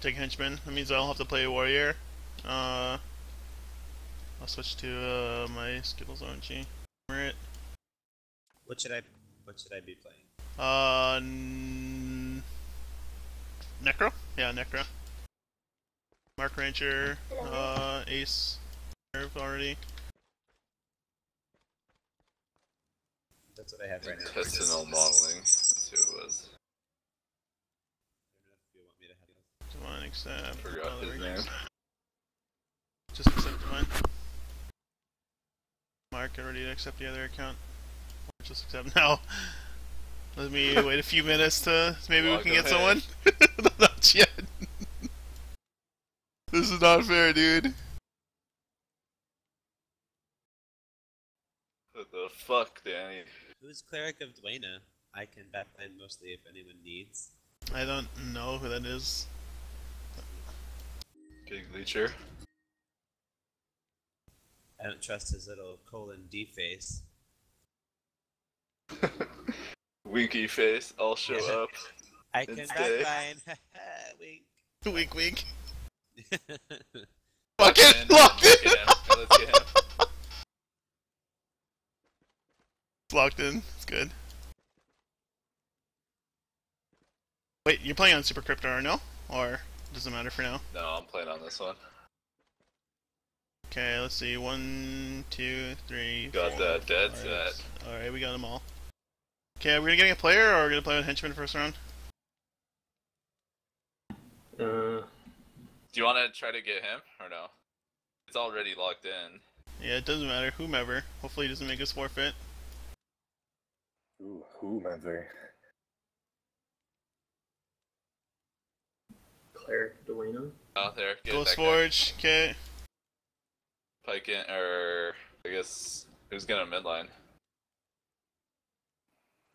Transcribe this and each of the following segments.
take henchman. That means I'll have to play warrior. Uh, I'll switch to uh, my Skittles OMG. Merit. What should I what should I be playing? Uh, Necro? Yeah, Necro. Mark Ranger, uh, Ace, Nerve already. That's what I have right now. Intestinal modeling. That's who it was. If you want me to have it. Divine accept. Forgot there his we go. name. Just accept Divine. Mark already accept the other account. Just accept now. Let me wait a few minutes to maybe we can get ahead. someone. not yet. this is not fair, dude. What the fuck, Danny? Who's Cleric of Dwayna? I can backline mostly if anyone needs. I don't know who that is. Big Leecher. I don't trust his little colon D face. Winky face. I'll show up. I can Instead. backline. Wink. Wink, wink. Lock Fuck it! Locked in! Let's get him. Locked in. It's good. Wait, you're playing on Super Crypto or no? Or doesn't matter for now? No, I'm playing on this one. Okay, let's see. One, two, three. Got four, that dead five, set. Alright, we got them all. Okay, are we gonna get a player or are we gonna play with Henchman first round? Uh, Do you want to try to get him or no? It's already locked in. Yeah, it doesn't matter. Whomever. Hopefully he doesn't make us forfeit. Ooh, whomever. Cleric Dwayna. Oh, there. Get Ghost. Forge, okay. Pike in, or I guess who's gonna midline?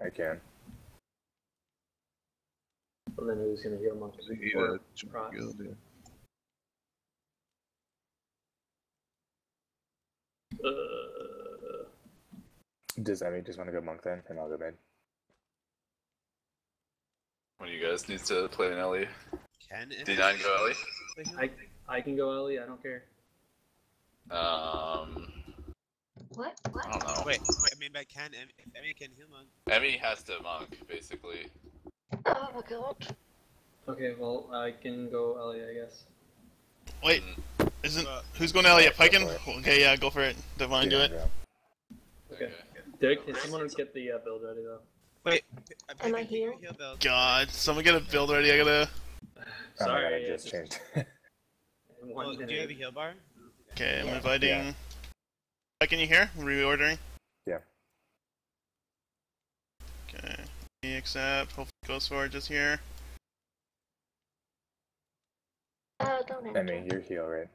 I can. And then who's gonna heal monk? Yeah, Or should be Rot. good, yeah. Uh, Does Emmy just want to go monk then, and I'll go mid? One of you guys needs to play an Ellie. Can if D9 go Ellie. I I can go Ellie. I don't care. Um, What? What? I don't know. Wait, wait, I mean, but can Em- if Emmy can heal monk? Emmy has to monk basically. Oh my god. Okay, well I can go Ellie, I guess. Wait, Mm, isn't Uh, who's going to Elliot? go Piken? Okay, yeah, go for it. Divine, do it. Yeah, Okay. Dick, can someone get the uh, build ready though? Wait, Am I Piken, can you here? God, someone get a build ready. I gotta. Oh my god, Sorry, I just changed. Well, do you have a heal bar? Okay, I'm Yeah. inviting. Yeah. can you here? Reordering. Yeah. Okay. Me accept. Hopefully, Ghost Forge is here. Uh, don't enter. Emmy, you're heal, right?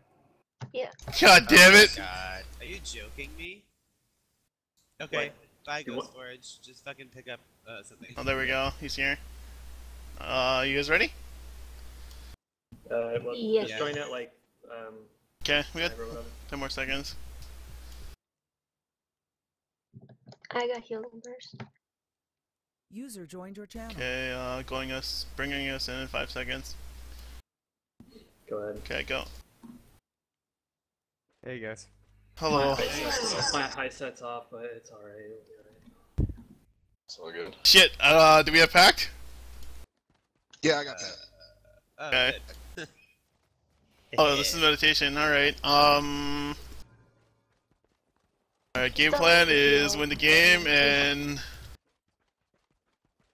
Yeah. God damn Oh my it! God, are you joking me? Okay, bye, You Ghost wa- Forge. Just fucking pick up uh, something. Oh, there we go. He's here. Uh, you guys ready? Uh, well, Yes. just join it like um. Okay, we got five 10 more seconds. I got healing burst. User joined your channel. Okay, uh, going us, bringing us in in 5 seconds. Go ahead. Okay, go. Hey guys. Hello. My high set's- My high set's off, but it's alright. It'll be alright. it's all good. Shit, uh, do we have pact? Yeah, I got that. Oh, Okay. Good. Oh, this is meditation. Alright, um. Alright, game plan is win the game and.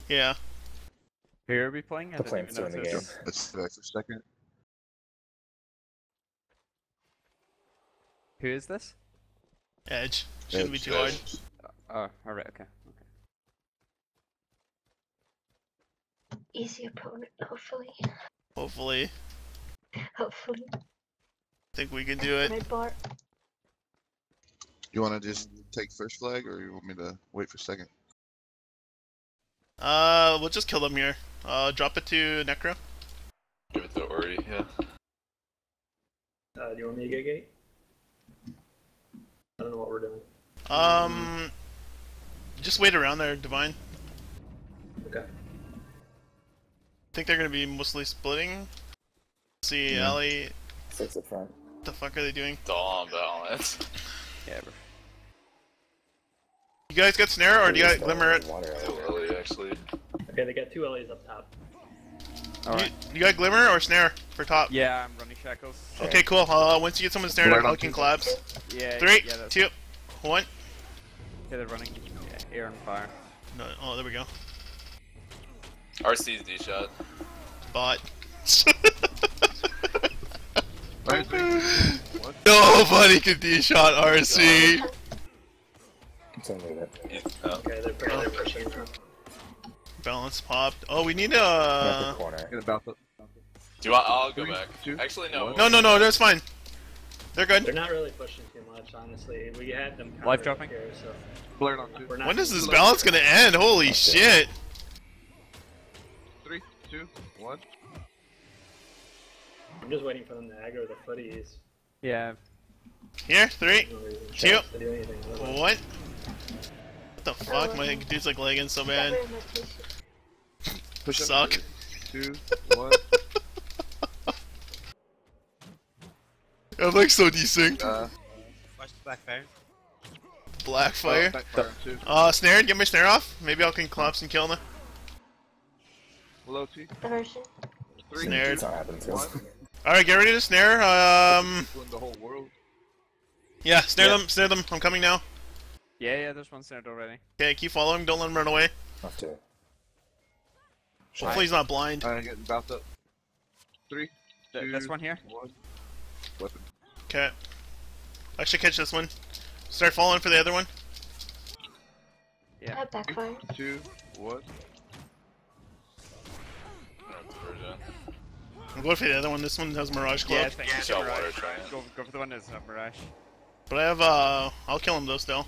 Yeah. Who are we playing? I The didn't flame's in the game. Let's do for a second. Who is this? Edge. Shouldn't be Edge, too hard. Oh, alright, okay. okay. Easy opponent, hopefully. Hopefully. Hopefully. think we can do it. Red. You want to just take first flag, or you want me to wait for second? Uh, we'll just kill them here. Uh, drop it to Necro. Give it to Ori. Yeah. Uh, do you want me to get gate? I don't know what we're doing. Um, just wait around there, Divine. Okay. I think they're gonna be mostly splitting. See, Yeah. Ellie, Six up front. what the fuck are they doing? Dawn balance. Yeah, bro. You guys got snare or do you got glimmer it? Water Too actually. Okay, they got two LAs up top. You, Alright. you got glimmer or snare for top? Yeah, I'm running shackles. Okay, cool. Uh, once you get someone snare, Right I on can two. collapse. Yeah. Three, yeah, that's two, one. Okay, they're running. Yeah, air and fire. No, oh, there we go. RC's D shot. Bot. Nice. What? Nobody can D-shot RC. It's only that. He's, oh, Okay, they're pretty they're pushing now. Balance popped. Oh, we need Not corner. Get about the. Do you want? I'll go back. Actually, no. No, no, no, that's fine. They're good. They're not really pushing too much, honestly. We had them Life covered dropping? here, so Flared on two. When is this balance gonna end? Holy shit! Three, two, one. I'm just waiting for them to aggro the footies. Yeah. Here, three, Two. chance to do anything one. What the fuck? My dude's like lagging so bad. Never in my place. Push up. Suck. Two, one. I'm like so desync. Uh, Watch the black fire. Black fire. oh, backfire on two. Uh, snare. Get my snare off. Maybe I can collapse and kill them. Low T. Diversion. Three, Snared. It's not happening to one. us. All right, get ready to snare. Um, Win the whole world. yeah, snare Yeah. them. Snare them. I'm coming now. Yeah, yeah, there's one snared already. Okay, keep following. Don't let him run away. Off two. Hopefully he's not blind. I'm getting bounced up. Three, Th- two, this one here? one. Weapon. Okay. I should catch this one. Start following for the other one. Yeah. I have backfire. Two, one. I'm going for the other one. This one has Mirage Cloak. Yeah, thank you. Shot Mirage. water trying. Go, go for the one that's not Mirage. But I have, uh, I'll kill him though still.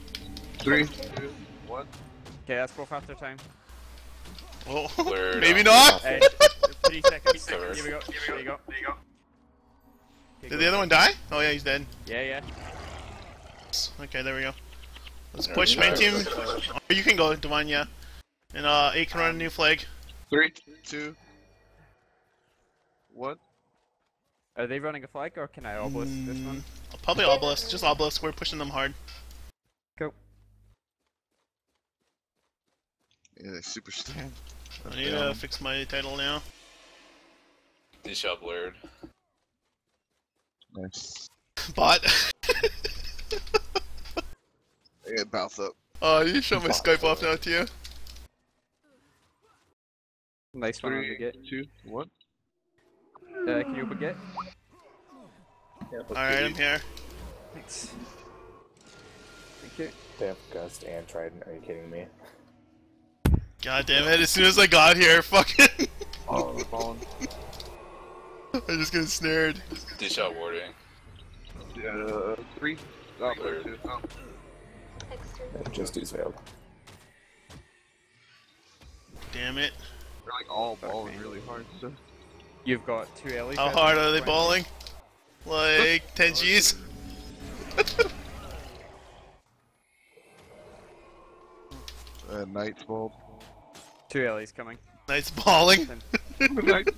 Three, two, one. Okay, that's both after time. Oh, Blurred maybe on. not. And three seconds. Cover. Here we go. There you go. There you go. Okay, Did go. the other one die? Oh yeah, he's dead. Yeah, yeah. Okay, there we go. Let's There push we main team. Or you can go, Divine, yeah. And uh, eight can run a new flag. Three, two, one. Are they running a flag or can I obelisk this Mm, one? Probably obelisk, just obelisk. We're pushing them hard. Go. Yeah, they super stand. I need to fix my title now. D shot blurred. Nice. Bot. They get bounced up. Oh, you shut my Skype off now too. Nice one to get. Two, one. Uh, can you open gate? Alright, I'm here. Thanks. Thank you. They have Gust and Trident. Are you kidding me? God damn it, as soon as I got here, fucking. Oh, we're falling. I just get snared. D out warding. Uh, three. Oh, Oh. Yeah, Just use failed. Damn it. They're like all balling really hard. So. You've got two Ellie's. How hard are they 20. balling? Like 10 G's? Uh, Knight's bulb. Two Ellie's coming. Nice balling. Knight.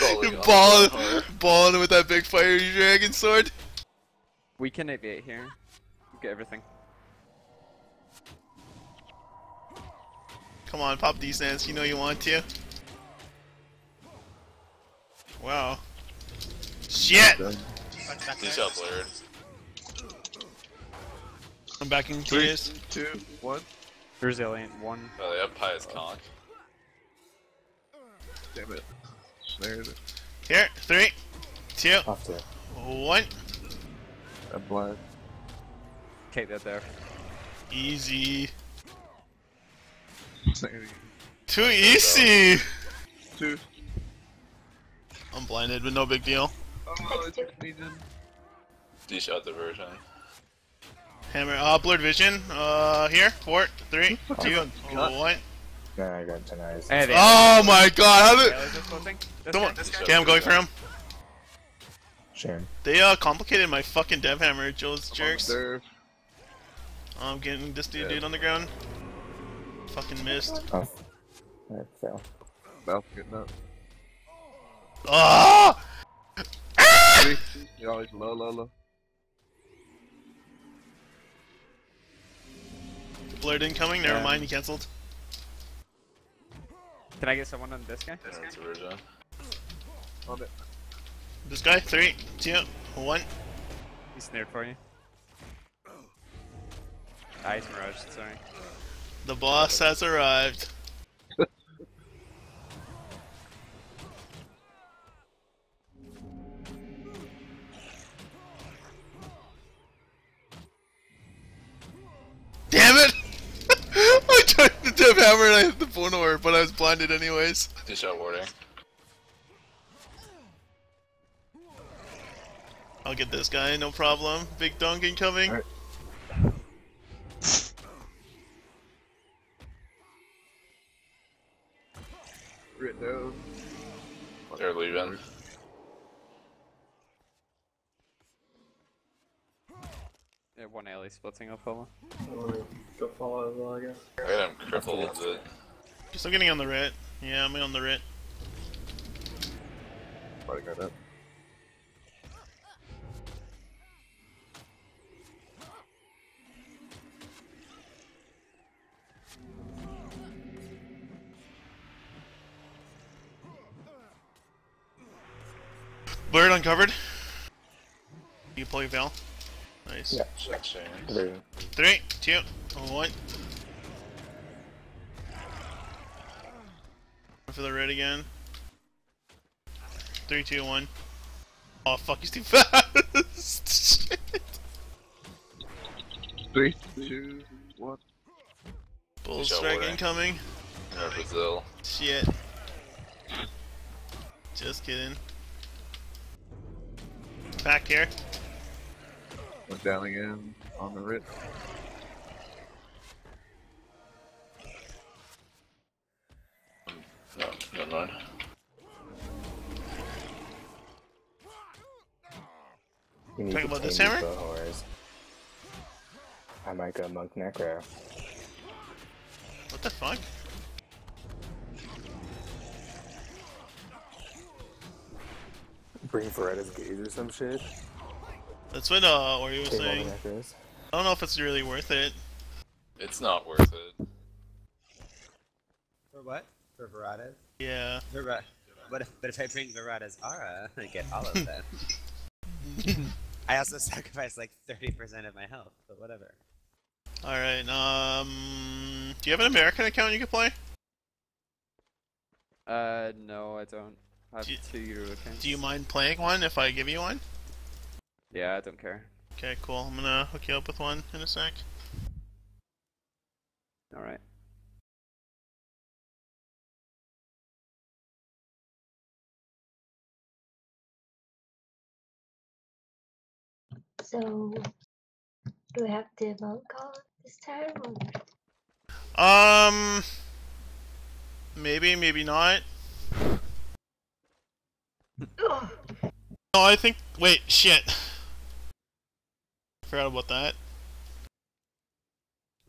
Balling balling, balling with that big fiery dragon sword. We can aviate here. Get everything. Come on, pop these dance. You know you want to. Wow. Shit! Done. Watch back D blurred. I'm back in Three, keys. two, one. Resilient one. Oh, they have pious conch. Damn it. Snared it. Here, three, two, Off two. one. I'm blind. Take that there. Easy. Too easy! Two. I'm blinded, but no big deal. Oh, it's needed. D shot diversion. Hammer, uh, blurred vision. Uh, here, four, three, two, God. one. Nah, I got denies. Hey, the Oh my god, how did. Ellie's just floating. This Don't guy, want- Okay, I'm going for him. Shame. They, uh, complicated my fucking dev hammer, Joe's jerks. There. I'm getting this dude, Yeah. dude on the ground. Fucking missed. Off. Alright, fail. Mouth getting up. Oh! Three. You're always low, low, low. Blurred incoming. Never Yeah. mind. He cancelled. Can I get someone on this guy? Dinner to Virgin. On it. This guy. Three, two, one. He's snared for you. Ah, he's Mirage, sorry. The boss has arrived. Damn it! I tried the dip hammer and I hit the bone orb, but I was blinded anyways. Two shot warding. I'll get this guy, no problem. Big dunk incoming. Alright. Grit Yeah, splitting up Polo. I'm gonna go follow as well, I guess. I got him crippled. But Still getting on the Rit. Yeah, I'm on the Rit. Probably got up. Blurred uncovered. You pull your veil. Nice. Yeah. shit change. Three. Three, two, one. For the red again. Three, two, one. Oh fuck, he's too fast. Shit. Three, two, one. Bull Good job, strike incoming. Dinner Brazil. Shit. Just kidding. Back here. Went down again on the Rit. No, never mind. You need Talking about this hammer? these. I might go monk necro. What the fuck? Bring Veratas' gaze or some shit. That's what uh Ori was Tame saying. I don't know if it's really worth it. It's not worth it. For what? For Veratas? Yeah. Vera- but if, but if I bring Verata's aura, I get all of them. I also sacrifice like 30% of my health, but whatever. Alright, um do you have an American account you can play? Uh, no, I don't. I have Do you- two Euro accounts. Do you mind playing one if I give you one? Yeah, I don't care. Okay, cool. I'm gonna hook you up with one in a sec. Alright. So, do we have to monk call this time? Or... Um maybe, maybe not. Ugh. No, I think wait, shit. Forgot about that.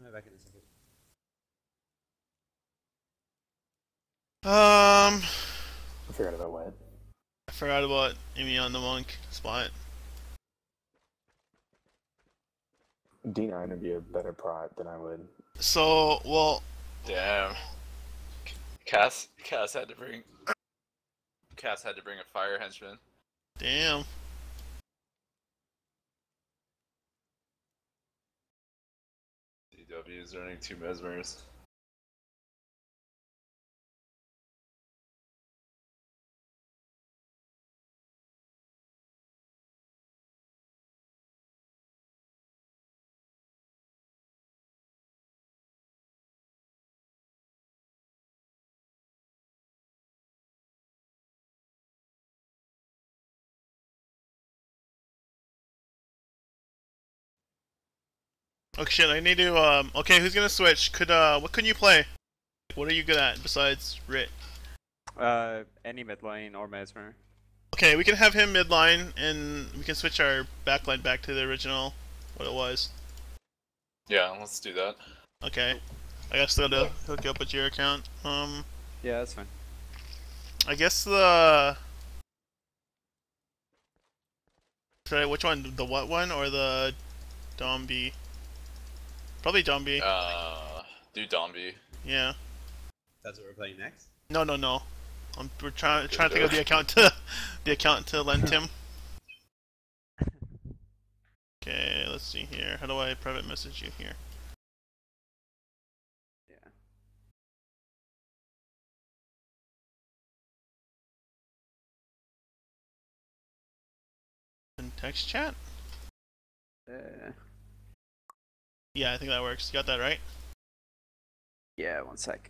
I'll back in a second. Um I forgot about what. I forgot about Amy on the monk spot. D9 would be a better prot than I would. So well Damn. Cass, Cass had to bring. Cass had to bring a fire henchman. damn. Is earning two mesmers. Oh shit, I need to um okay, who's gonna switch? Could uh what can you play? What are you good at besides Rit? Uh, any mid lane or Mesmer. Okay, we can have him mid midline and we can switch our backline back to the original what it was. Yeah, let's do that. Okay. I guess I gotta hook you up with your account. Um Yeah, that's fine. I guess the Should I, which one? The what one or the Dombi? Probably Dombi. Uh, do Dombi. yeah. That's what we're playing next. No, no, no. I'm, we're trying trying to think of the account to the account to lend him. Okay, let's see here. How do I private message you here? Yeah. In text chat? Uh, Yeah, I think that works. You got that right? yeah, one sec.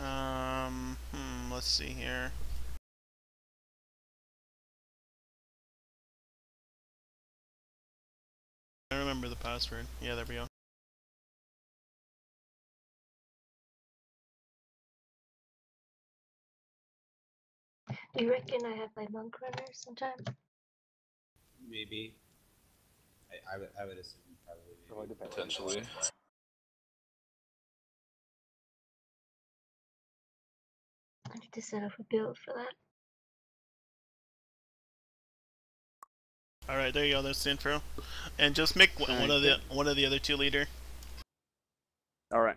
Um, hmm, let's see here. I remember the password. Yeah, there we go. Do you reckon I have my monk runner sometime? Maybe. I, I would I would assume probably. Maybe. depend. Potentially. I need to set up a build for that. All right, there you go. There's the intro, and just make one one of the one of the other two leader. All right.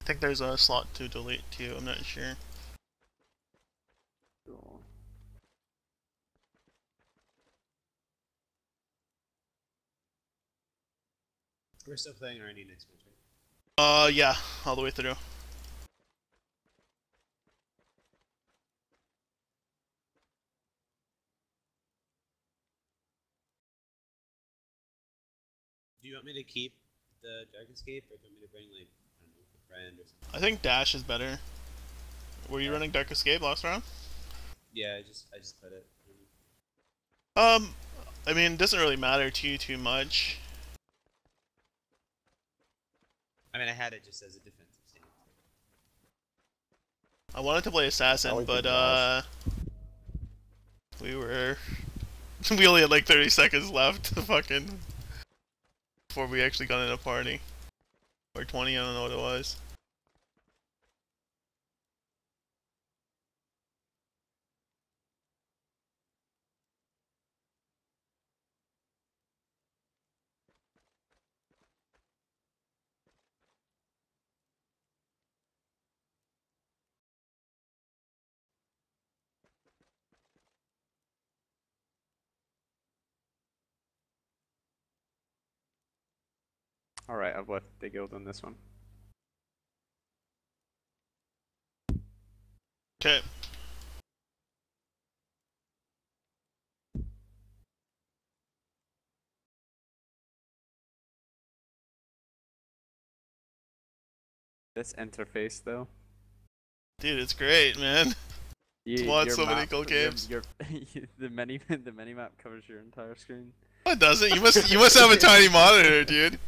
I think there's a slot to delete too. I'm not sure. Cool. We're still playing our any next match, right? Uh, yeah, all the way through. Do you want me to keep the Dark Escape, or do you want me to bring like I don't know, a friend or something? I think dash is better. Were you running Dark Escape last round? Yeah, I just I just put it. Um, I mean, it doesn't really matter to you too much. I mean, I had it just as a defensive stand. I wanted to play assassin, but uh, we were we only had like 30 seconds left to fucking before we actually got in a party, or 20. I don't know what it was. All right, I've left the guild on this one. Okay. This interface, though. Dude, it's great, man. You, your so many cool games. Your, the mini the mini map covers your entire screen. It doesn't. You must you must have a tiny monitor, dude.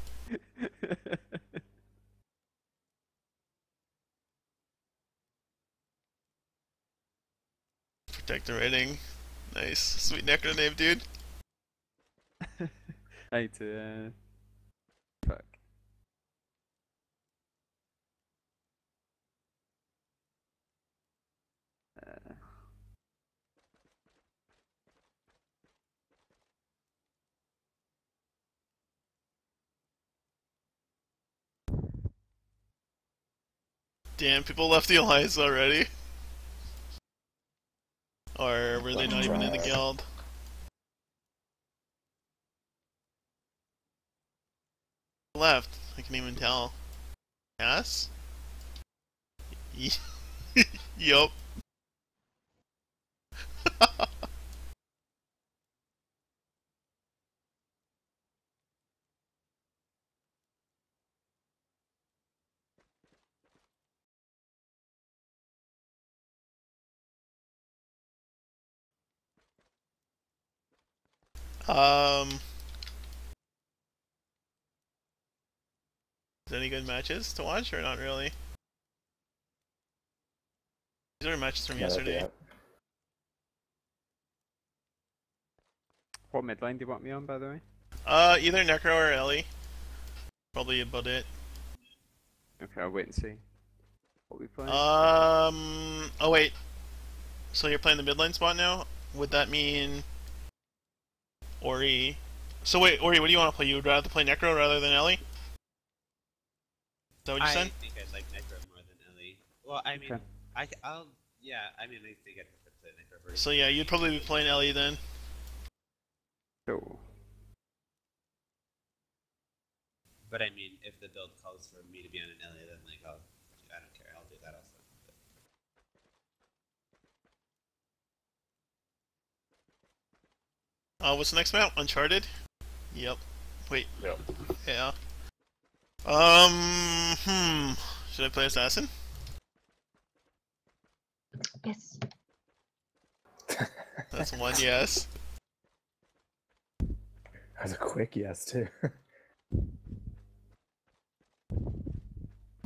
Protect the rating. Nice. Sweet necro name, dude. I need Damn, people left the alliance already. Or were they not even in the guild? Left. I can even tell. Yes? yup. Um. Is any good matches to watch or not really? These are matches from Yeah, yesterday. up. What mid lane do you want me on, by the way? Uh, either Necro or Ellie. Probably about it. Okay, I'll wait and see. What we play? Um. Oh wait. So you're playing the mid lane spot now? Would that mean Ori? So wait, Ori, what do you want to play? You would rather play Necro rather than Ellie? Is that what you I said? think I'd like Necro more than Ellie. Well, I mean, Okay. I, will yeah, I mean, I think I'd prefer to play Necro versus So yeah, you'd probably be playing Ellie then. Cool. But I mean, if the build calls for me to be on an Ellie, then like, I'll, I don't care, I'll do that also. But Uh, what's the next map? Uncharted. Yep. Wait. Yep. Yeah. Um. Hmm. Should I play Assassin? Yes. That's one yes. That's a quick yes too.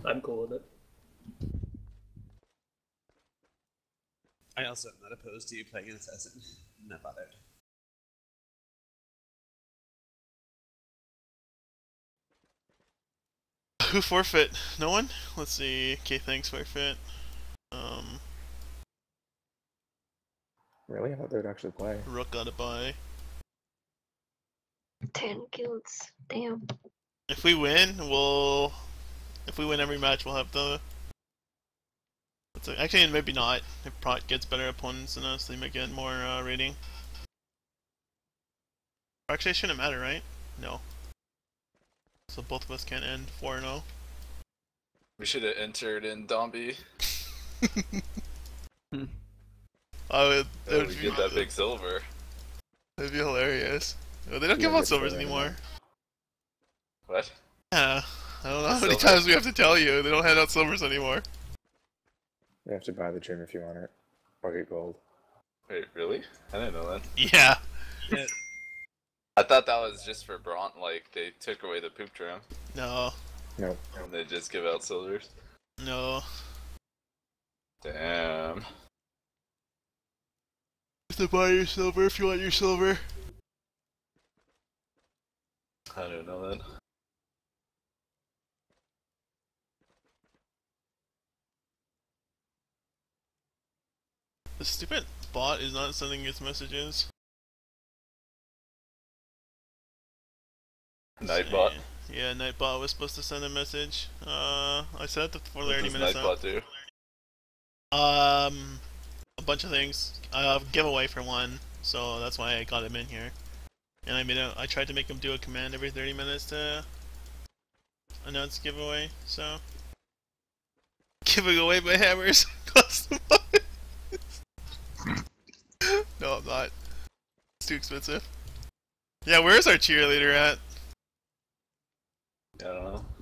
I'm cool with it. I also am not opposed to you playing an assassin. I'm not bothered. Who forfeit? No one? Let's see. Okay, thanks, forfeit. Um, really? I thought they would actually play. Rook got a buy. Ten kills. Damn. If we win, we'll. If we win every match, we'll have the. That's a, actually, maybe not. If Prot gets better opponents than us, they might get more uh, rating. Actually, it shouldn't matter, right? No. So both of us can't end 4 0. We should have entered in Dombey. Oh, it, oh, So would we be, get that big silver. That'd be hilarious. Oh, they don't Yeah, give out silvers anymore. What? Yeah. I don't know how many Silver. times we have to tell you. They don't hand out silvers anymore. You have to buy the dream if you want it. Or get gold. Wait, really? I didn't know that. Yeah. Yeah, I thought that was just for Bront, like they took away the poop trim No. Nope. and they just give out silvers. No. Damn. You have to buy your silver if you want your silver. I didn't know that. The stupid bot is not sending its messages. Nightbot. Yeah, Nightbot was supposed to send a message. Uh, I sent it for 30 does minutes. Nightbot do? Um, a bunch of things. Uh, giveaway for one, so that's why I got him in here. And I made a, I tried to make him do a command every 30 minutes to announce giveaway. So giving away my hammers no, I'm not. It's too expensive. Yeah, where's our cheerleader at? I don't know.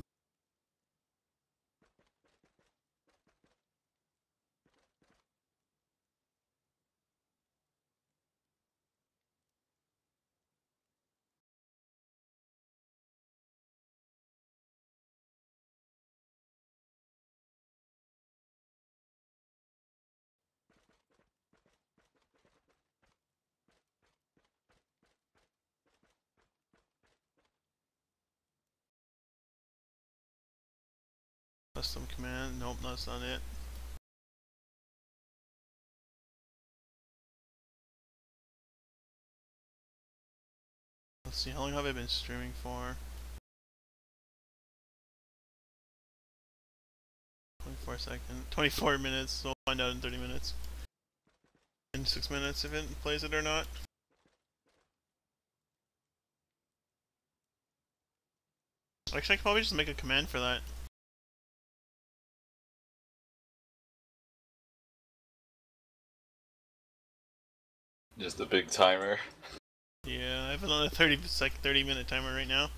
Custom command. Nope, that's not it. Let's see, how long have I been streaming for? 24 seconds. 24 minutes, so we'll find out in 30 minutes. In 6 minutes if it plays it or not. Actually, I could probably just make a command for that. Just a big timer. Yeah, I have another on 30 sec 30 minute timer right now.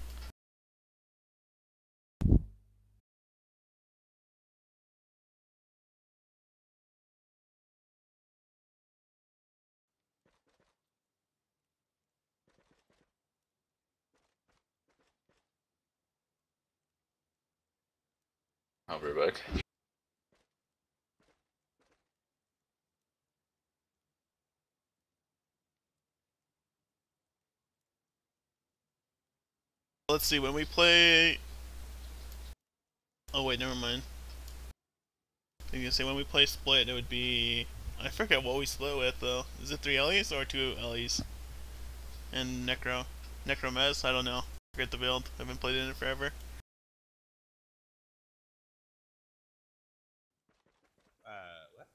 I'll be back. Let's see, when we play... Oh wait, never mind. I was gonna say, when we play split, it would be... I forget what we split with, though. Is it three Ellie's or two Ellie's? And Necro. Necromez? I don't know. Forget the build. I haven't played in it forever. Uh, what?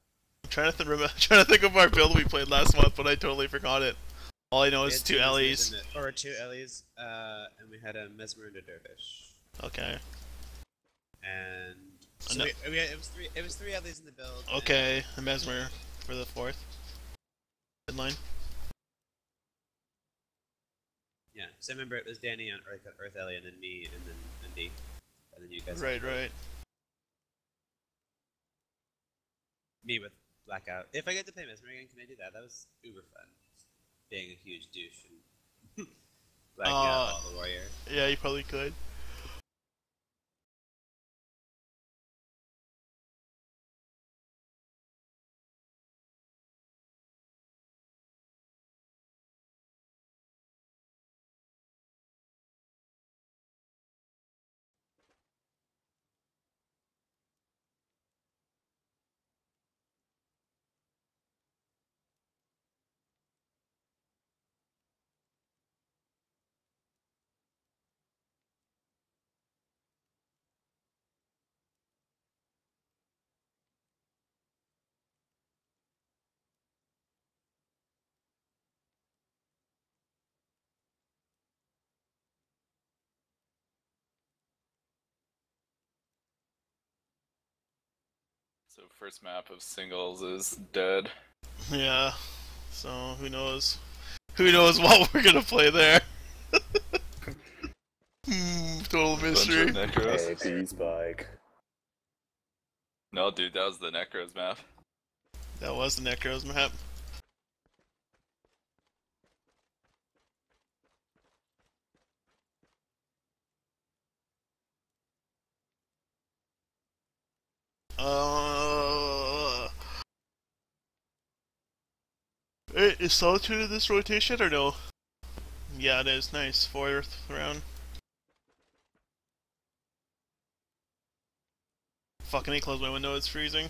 I'm trying to, th- remember, trying to think of our build we played last month, but I totally forgot it. All I know is two Ellie's. Or two Ellie's, uh, and we had a Mesmer and a Dervish. Okay. And so we, we had, it was three. It was three Ellie's in the build. Okay, the Mesmer for the fourth. Headline. Yeah. So I remember it was Danny on Earth, Earth Ellie, and then me, and then Andy, and then you guys. Right, right. Me with Blackout. If I get to play Mesmer again, can I do that? That was uber fun. Being a huge douche and blacking out Uh, all the warrior. Yeah, you probably could. So first map of singles is dead. Yeah. So who knows? Who knows what we're gonna play there? hmm, total Bunch of mystery. Hey, peace, bike. No, dude, that was the Necros map. That was the Necros map. Uh, is Solitude in this rotation or no? Yeah, it is. Nice. Fourth round. Fucking I close my window, it's freezing.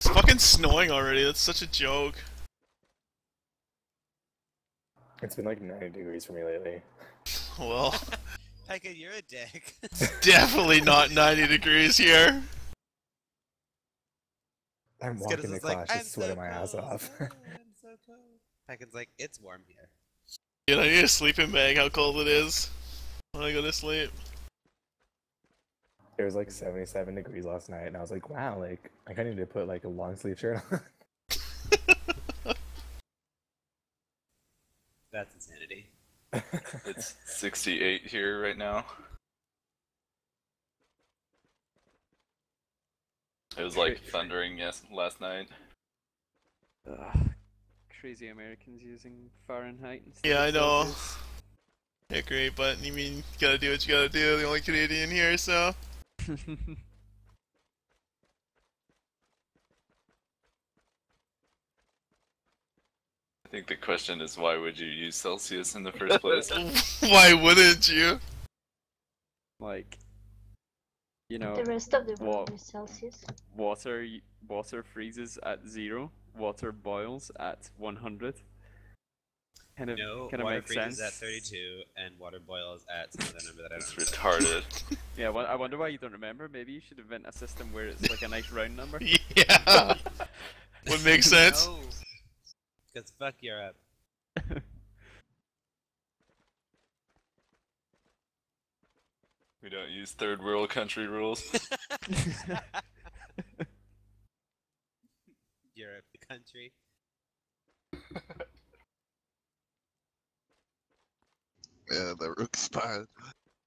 It's fucking snowing already, that's such a joke. It's been like 90 degrees for me lately. Well, Pekka, you're a dick. definitely not 90 degrees here. I'm It's 'cause walking to it's like, class just sweating so my ass cold. off. I'm so cold. Pekka's like, it's warm here. Dude, I need a sleeping bag, how cold it is. When I go to sleep. it was like 77 degrees last night, and I was like, wow, like, I kind of need to put like a long sleeve shirt on. That's insanity. It's 68 here right now. It was like thundering yes last night. Ugh, crazy Americans using Fahrenheit instead Yeah, I know. Celsius. Yeah, great, but you mean you gotta do what you gotta do, the only Canadian here, so. think the question is why would you use Celsius in the first place? Why wouldn't you? like, you know, The rest of the world is Celsius. water water freezes at zero, water boils at 100. Kind of, No, kind of water makes freezes sense. at 32, and water boils at some other number that I don't remember. retarded. Yeah, well, I wonder why you don't remember. Maybe you should invent a system where it's like a nice round number. Yeah. Would make sense. No. Because fuck Europe. We don't use third world country rules. Europe, the country. Yeah, the rook spy.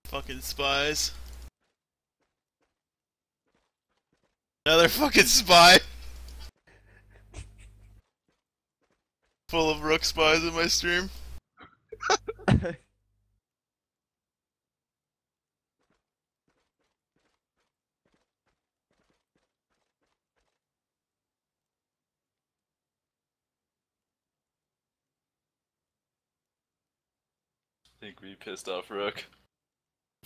Fucking spies. Another fucking spy. full of rook spies in my stream. I think we pissed off Rook.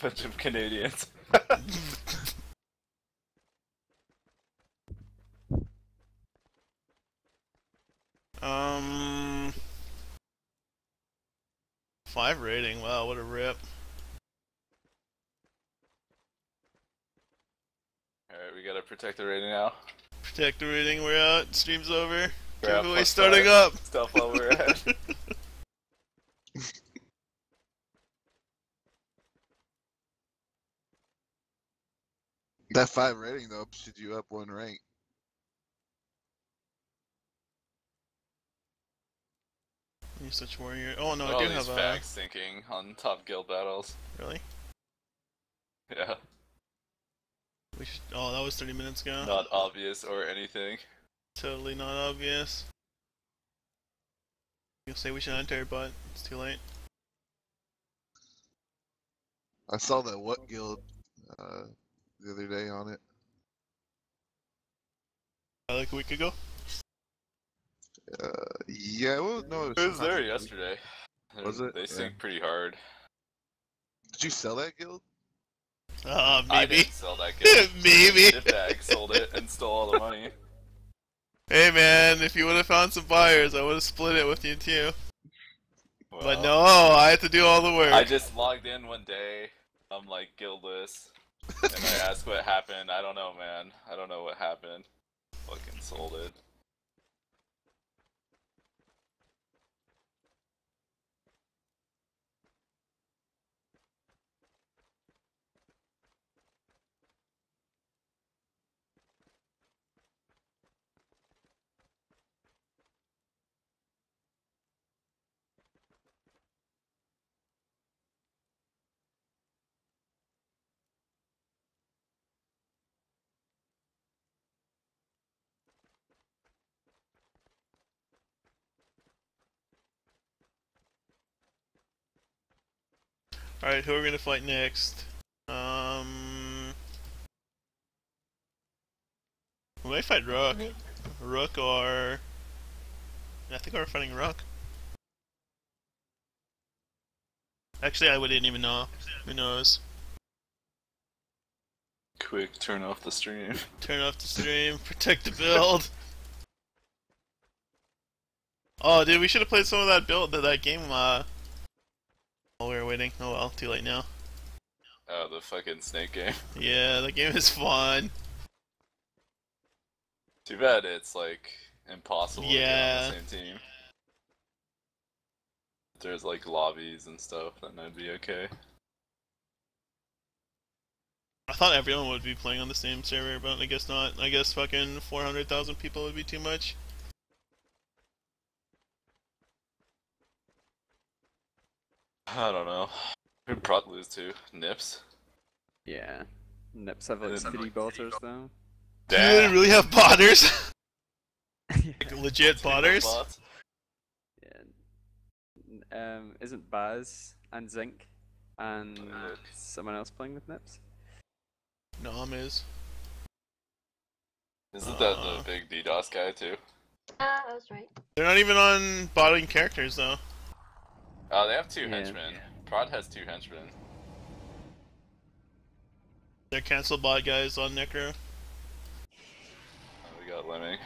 Bunch of Canadians. Um, five rating. Wow, what a rip. Alright, we gotta protect the rating now. Protect the rating. We're out. Stream's over. We're Giveaway plus starting five. up. Stuff while we're ahead. That five rating though should you up one rank. You such warrior. Oh no, I do these have a. facts thinking on top guild battles. Really? Yeah, We should. Oh, that was 30 minutes ago. not obvious or anything. Totally not obvious. You'll say we should enter, but it's too late. I saw that what guild uh, the other day on it. Uh, like a week ago. Uh, yeah, well, no, It was sometime there this yesterday. Was it? They Yeah. pretty hard. Did you sell that guild? Uh, I maybe. didn't sell that guild. Maybe. Shitbag sold it and stole all the money. Hey man, if you would have found some buyers, I would have split it with you too. but no, I had to do all the work. I just logged in one day. I'm like guildless, and I asked what happened. I don't know, man. I don't know what happened. Fucking sold it. Alright, who are we gonna fight next? Um. We might fight Rook. Rook or. I think we're fighting Rook. Actually, I wouldn't even know. Who knows? Quick, turn off the stream. Turn off the stream, protect the build. Oh, dude, we should have played some of that build, that, that game, uh, while we were waiting. Oh well, too late now. Oh, the fucking snake game. Yeah, the game is fun. Too bad it's like impossible to Yeah. get on the same team. If there's like lobbies and stuff, then that'd be okay. I thought everyone would be playing on the same server, but I guess not. I guess fucking 400,000 people would be too much. I don't know. Who'd Prot lose to? Nips? Yeah. Nips have like Nips have, like, botters though. Do they really have botters? yeah. Like legit botters? Yeah. Um, isn't Baz and Zinc and Look. someone else playing with Nips? Nom is. Isn't that Uh. the big DDoS guy too? Ah, I was right. They're not even on botting characters though. Oh, they have two Yeah. henchmen. Prod has two henchmen. They're cancel bot guys on Necro. Oh, we got Lemming.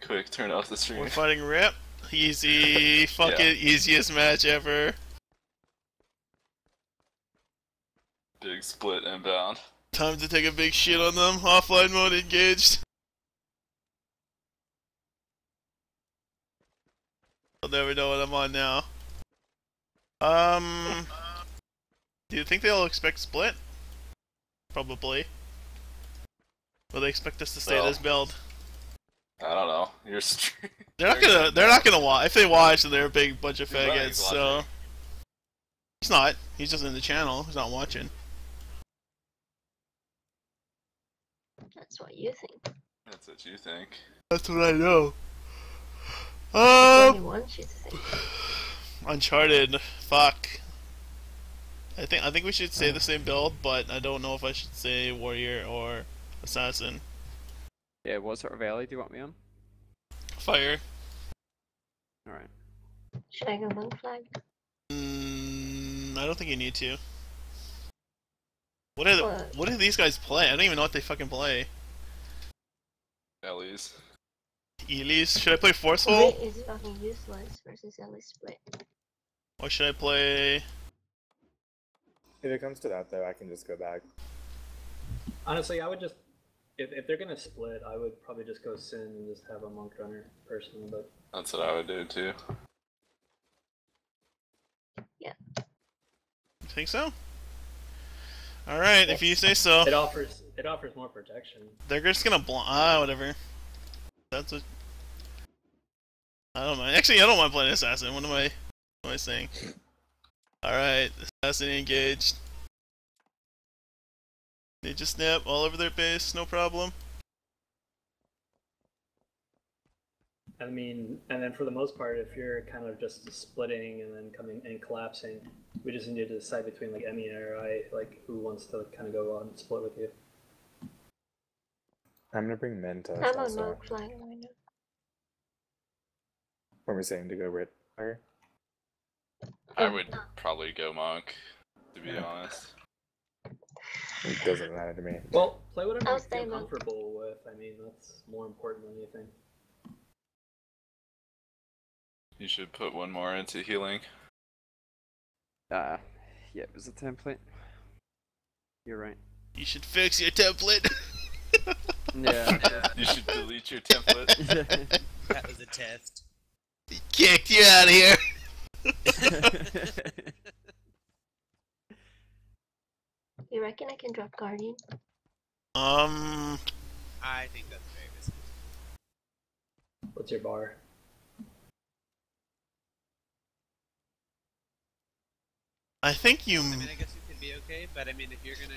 Quick, turn off the stream. We're fighting Rip. Easy, fuck Yeah. it, easiest match ever. Big split inbound. Time to take a big shit on them. Offline mode engaged. I'll never know what I'm on now. Um, do you think they'll expect split? Probably. Will they expect us to stay Well, this build? I don't know. You're stream. They're not gonna. They're not gonna watch. If they watch, then they're a big bunch of faggots. So watching. he's not. He's just in the channel. He's not watching. That's what you think. That's what you think. That's what I know. What he Um, wants you to think. Uncharted. Fuck. I think I think we should say the same build, but I don't know if I should say warrior or assassin. Yeah, what sort of alley do you want me on? Fire. Alright. Should I go monk flag? Mm, I don't think you need to. What do What? what do these guys play? I don't even know what they fucking play. Ellie's. Elise, should I play Forceful Split is fucking useless versus Ellie Split. Or should I play? If it comes to that, though, I can just go back. Honestly, I would just if, if they're gonna split, I would probably just go Sin and just have a monk runner personally. But That's what I would do too. Yeah. You think so? All right, if you say so. it offers it offers more protection. They're just gonna bl- ah whatever. That's what. I don't mind. Actually, I don't want to play assassin. What am I? What am I saying? All right, assassin engaged. They just snap all over their base, no problem. I mean, and then for the most part, if you're kind of just splitting and then coming and collapsing, we just need to decide between like Emmy and I, like who wants to kind of go on and split with you. I'm gonna bring men to I'm on also. Rogue Flag right now. When we're saying to go red fire. I would probably go monk, to be honest. It doesn't matter to me. Well, play whatever I'll you stay feel monk. comfortable with. I mean, that's more important than anything. You should put one more into healing. Ah, yeah, it was a template. You're right. You should fix your template. Yeah. You should delete your template. That was a test. Kicked you out of here. You reckon I can drop Guardian? Um, I think that's very risky. What's your bar? I think you. I mean, I guess you could be okay, but I mean, if you're gonna,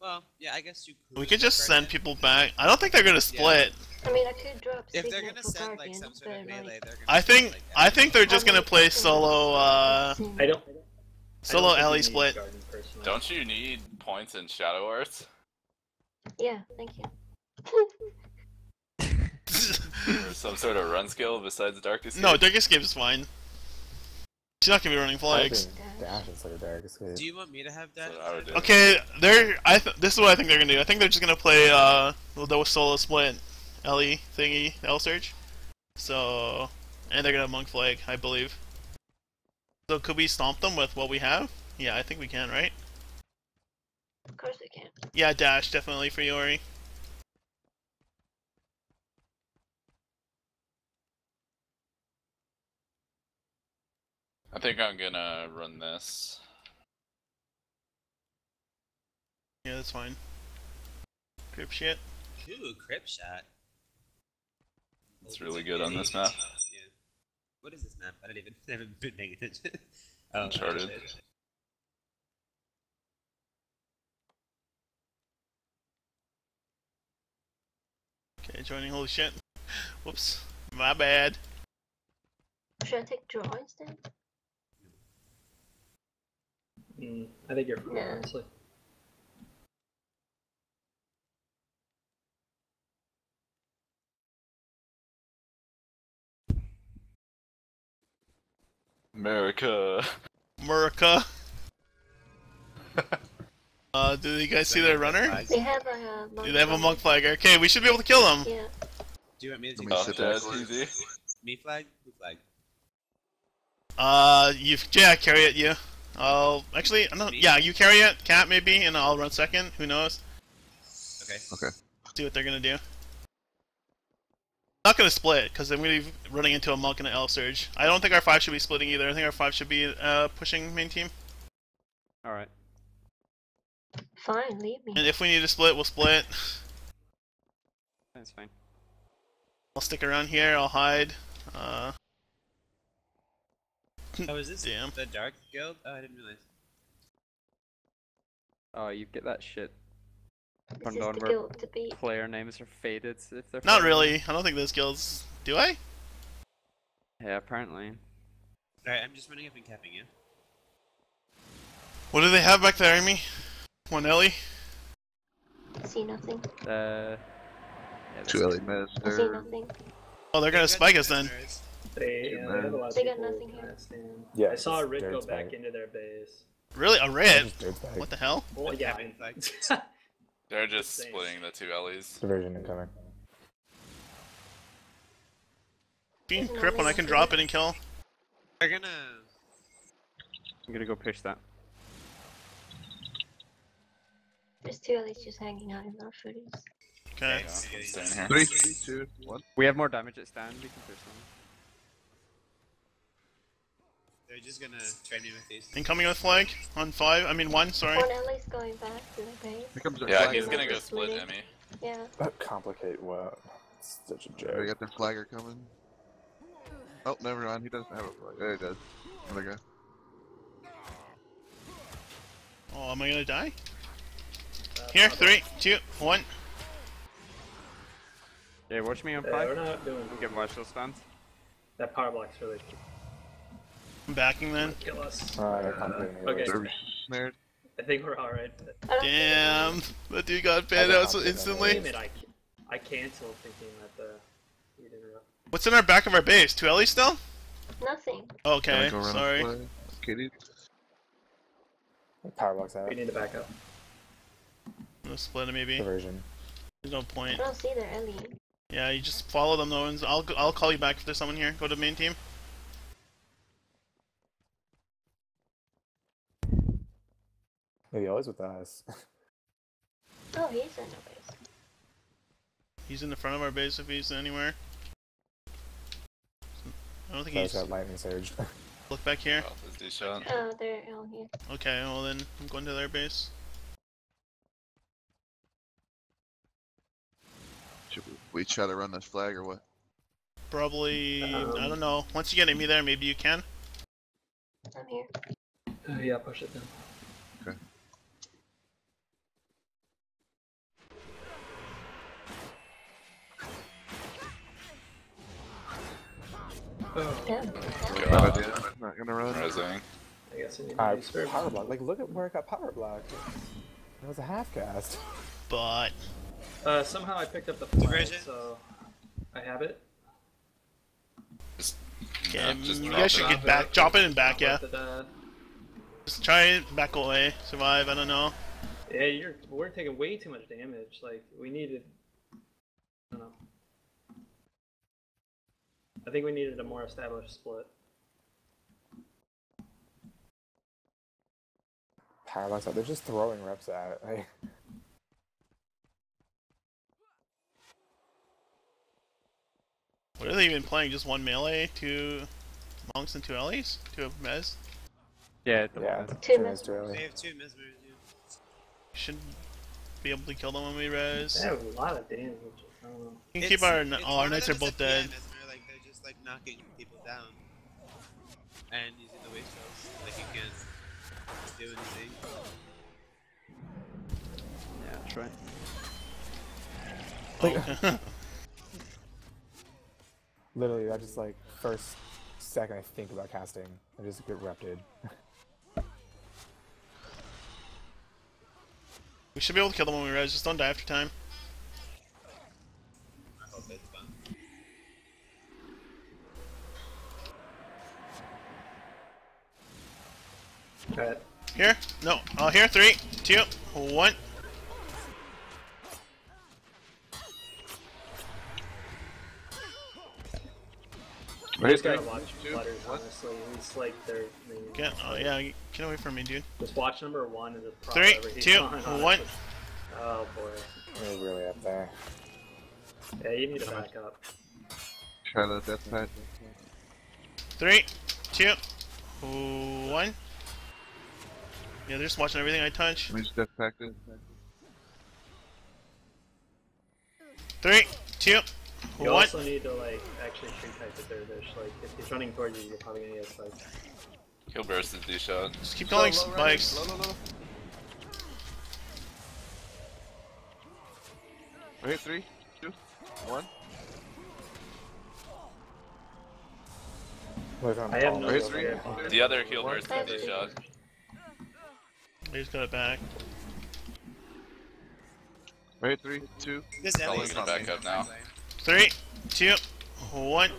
well, yeah, I guess you could. We could just send Guardian. people back. I don't think they're gonna split. I mean, I could drop If they're gonna for send like some sort of but melee, like, they're gonna. I send, think like, I think they're just gonna play solo. Uh, I don't. solo I don't think you Ellie split. Guardian. Don't you need points in Shadow Arts? Yeah, thank you. Or some sort of run skill besides Dark Escape? no, Dark Escape is fine. She's not gonna be running I flags. Dash is like a dark escape. Do you want me to have that? That's what I would do. Okay, they're. I. Th- this is what I think they're gonna do. I think they're just gonna play uh the solo split, Ellie thingy, L surge. So, and they're gonna monk flag, I believe. So could we stomp them with what we have? Yeah, I think we can, right? Of course I can. Yeah, dash definitely for Yori. I think I'm gonna run this. Yeah, that's fine. Grip shit. Ooh, crypt shot. It's really good on this map. Yeah. What is this map? I don't even. I haven't been paying attention. oh, Uncharted. Okay, joining. Holy shit. Whoops. My bad. Should I take draw instead? Mm, I think you're fine, Yeah. honestly. America. Murica. uh, do you guys see their runner? They have a uh, monk. Do they have a runner. monk flagger? Okay, we should be able to kill them. Yeah. Do you want me to take Let me Oh, sit that's easy. me flag? Who flag? Uh, you yeah, carry it. You. I'll actually. I don't. Yeah, you carry it, cat maybe, and I'll run second. Who knows? Okay. Okay. See what they're gonna do. Not gonna split because then we're gonna be running into a monk and an L surge. I don't think our five should be splitting either. I think our five should be uh pushing main team. Alright. Fine, leave me. And if we need to split, we'll split. That's fine. I'll stick around here. I'll hide. Uh, Oh, is this Damn. the Dark Guild? Oh, I didn't realize. Oh, you get that shit This is on the guild to beat. player names are faded if they're not faded. really. I don't think those guilds. Do I? Yeah, apparently. Alright, I'm just running up and capping you. What do they have back there, Amy? One Ellie. See nothing. Uh, yeah, Two Ellie I see nothing. Oh, they're gonna spike us then. prisoners. They, yeah, they have a lot of They got nothing here. kinda. Yeah, I saw a Rick go back fight. into their base. Really? A red? Just dirt's back. What the hell? Well, yeah. Having I They're just Insane. splitting the two Ellies. Diversion incoming. Being crip when I can drop it and kill. They're gonna. I'm gonna go push that. There's two others just hanging out in our footies. Okay. Yeah, I'm staying here. Three, two, one. We have more damage at stand. We can push them. They're just gonna trade me with these. Incoming with flag on five. I mean one. Sorry. One Ellie's going back to the base. Here comes Yeah, flagger. he's gonna go split waiting. Emmy. Yeah. That complicate what? It's such a They joke. got their flagger coming. Oh, never mind. He doesn't have a flag. There he does. Another guy. Oh, am I gonna die? uh, Here, three, two, one. Yeah, watch me on bad. Yeah, we're five. not doing. Get martial stands. That power block's really I'm backing then. kill us. Uh, they're. Okay. Snared. I think we're all right. But Damn, the dude got banned out so instantly. damn it, I, I canceled thinking that the you'd interrupt. What's in our back of our base? Two Ellie still? Nothing. Okay, go sorry. the. Kitty. Power blocks out. We need to back up. I'm gonna split it maybe. Diversion. There's no point. I don't see their Ellie. Yeah, you just follow them though, and I'll I'll call you back if there's someone here. Go to main team. Maybe always with us. Oh, he's in the base. He's in the front of our base if he's anywhere. I don't think That's he's. got lightning surge. Look back here. Oh, this D shot. Oh, they're all here. Okay, well then I'm going to their base. Should we, we try to run this flag or what? Probably. I Um, don't know. Once you get Amy there, maybe you can. I'm here. Uh, yeah, push it down. Oh, Yeah. Bad God. idea. Not gonna run. Rising. I guess I need to use spirit. power block. Like, look at where it got power blocked. That was a half cast. But Uh, somehow I picked up the flag, so I have it. yeah, just you guys should get back. Drop it and back, yeah. Just try it, back away, survive. I don't know. yeah, you're we're taking way too much damage. Like we needed. I don't know. I think we needed a more established split. Power out. They're just throwing reps at. it. Like, What are they even playing? Just one melee, two monks, and two Ellies? Two Mez? Yeah, the yeah. Two two minutes too mesmers. early. They have two mesmers. Yeah. Should be able to kill them when we res. They have a lot of damage. I don't know. We can keep our. it's Oh, our knights are both dead. mesmer, like they're just like knocking people down and using the waste spells. Like you can't do anything. Yeah, that's right. Oh. Literally, I just like first second I think about casting, I just get repted. we should be able to kill them when we res. Just don't die after time. I hope it's fun. Alright. Here? No. Oh, here. Three, two, one. You just gotta watch Butters, honestly. He's like their main. Get. Oh yeah. Get away from me, dude. Just watch number one and just prop Three, two, on, one. Oh boy. They're really up there. Yeah, you need to back up. Try the death pact. Three, two, one. Yeah, they're just watching everything I touch. Let me just death pack it. Three, two, You one. also need to like actually tree type the dervish. Like if he's running towards you, you're probably gonna get like. He'll burst his D shot. Just keep calling Low, low, spikes. Low, low, low. Okay, three, two, one. I'm have no it. Three. The other he'll One. burst his D shot. They just got it back. Right, three, two. This Probably Ellie's gonna not back up now. Three, two, one.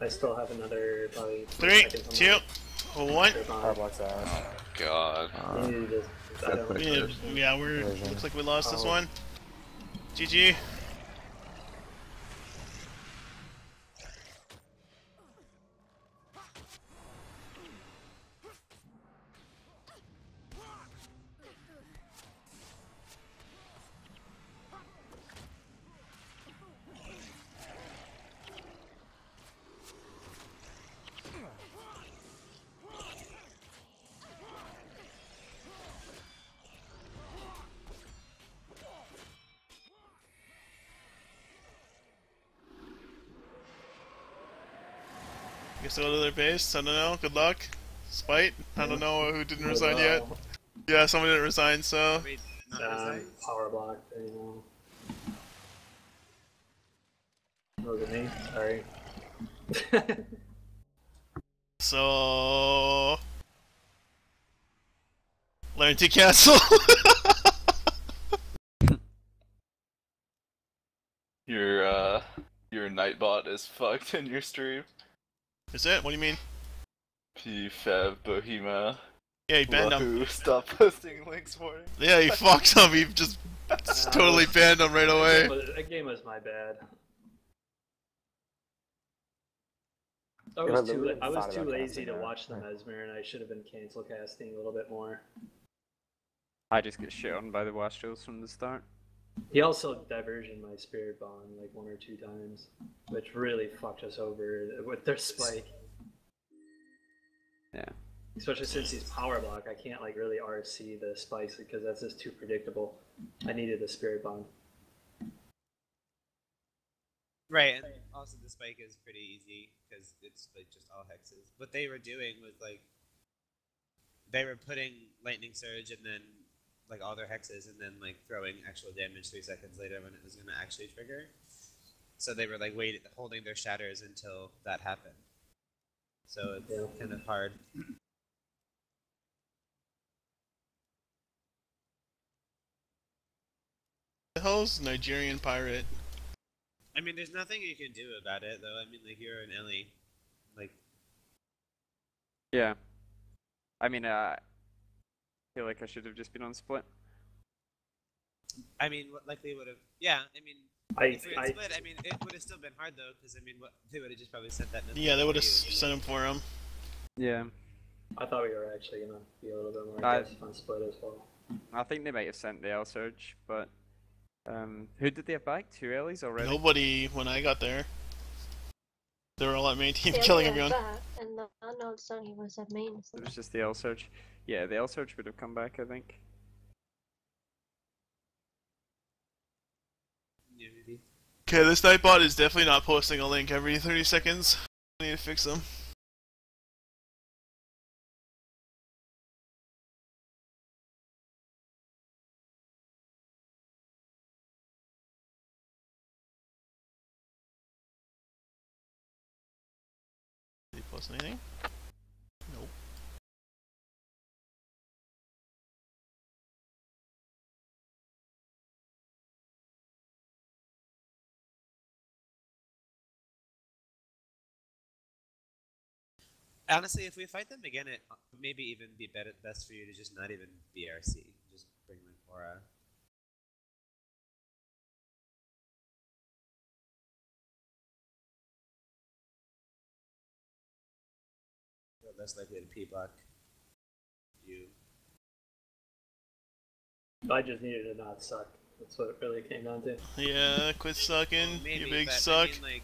I still have another probably. Three, seconds on two, Oh, what? Power blocks out. Oh god. Uh, You need to just- I That's don't- pretty Yeah, yeah, we're Version. looks like we lost this Oh. one. GG. Guess I'll go to their base. I don't know. Good luck. Spite. I don't know who didn't resign yet. Yeah, someone didn't resign, so. Wait, not Um, power block, you know. Was it me? Sorry. So. Learn to cancel. Your uh your nightbot is fucked in your stream. Is it? What do you mean? PFAB Bohema. Yeah, he banned him. Stop posting links for him. Yeah, he fucked him. He just s- totally banned him right That away. game was- That game was my bad. I was too, I was too lazy to watch the Mesmer, and I should have been cancel casting a little bit more. I just get shit on by the Wastrels from the start. He also diversioned my Spirit Bond like one or two times, which really fucked us over with their spike. Yeah. Especially since he's power block, I can't like really RC the spikes because that's just too predictable. I needed the Spirit Bond. Right, and also the spike is pretty easy because it's like just all hexes. What they were doing was like they were putting lightning surge and then like all their hexes and then like throwing actual damage three seconds later when it was gonna actually trigger. So they were like waiting, holding their shatters until that happened. So it's Yeah. kind of hard. The hell's Nigerian pirate? I mean, there's nothing you can do about it though. I mean, like you're an Ellie, like Yeah. I mean, uh, I feel like I should have just been on split. I mean, what likely would have. Yeah, I mean, I, if we had I, split, I mean, it would have still been hard though, because I mean, what they would have just probably sent that. Yeah, they would have you. sent him for him. Yeah. I thought we were actually gonna be a little bit more I- aggressive on split as well. I think they might have sent the L Surge, but um, who did they have back? Two Ellies already. Nobody when I got there. They were all at main team They killing everyone. that, and the unknown Sonny was at main. It was just the L Surge. Yeah, the L Surge would have come back, I think. Okay, this Nightbot is definitely not posting a link every 30 seconds. I need to fix them. Honestly, if we fight them again, it maybe even be better, best for you to just not even BRC. Just bring like aura. They're less likely to P block you. I just needed to not suck. That's what it really came down to. Yeah, quit sucking, Maybe, you big but, suck. I mean, like,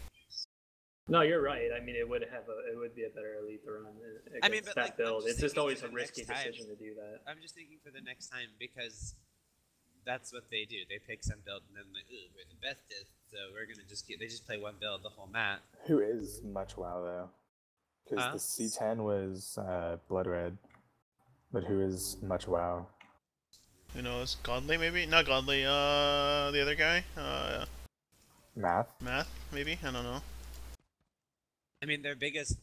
No, you're right. I mean, it would have a, it would be a better elite run against I mean, but, that like, build. just It's just always a risky next time. decision to do that. I'm just thinking for the next time because that's what they do. They pick some build and then like, ooh, we're the best bestest, so we're gonna just get. They just play one build the whole map. Who is much WoW though? Because Huh? the C10 was uh, Blood Red, but who is much WoW? Who knows? Godly, maybe? Not Godly, uh, the other guy? Uh, Math. Math, maybe? I don't know. I mean, their biggest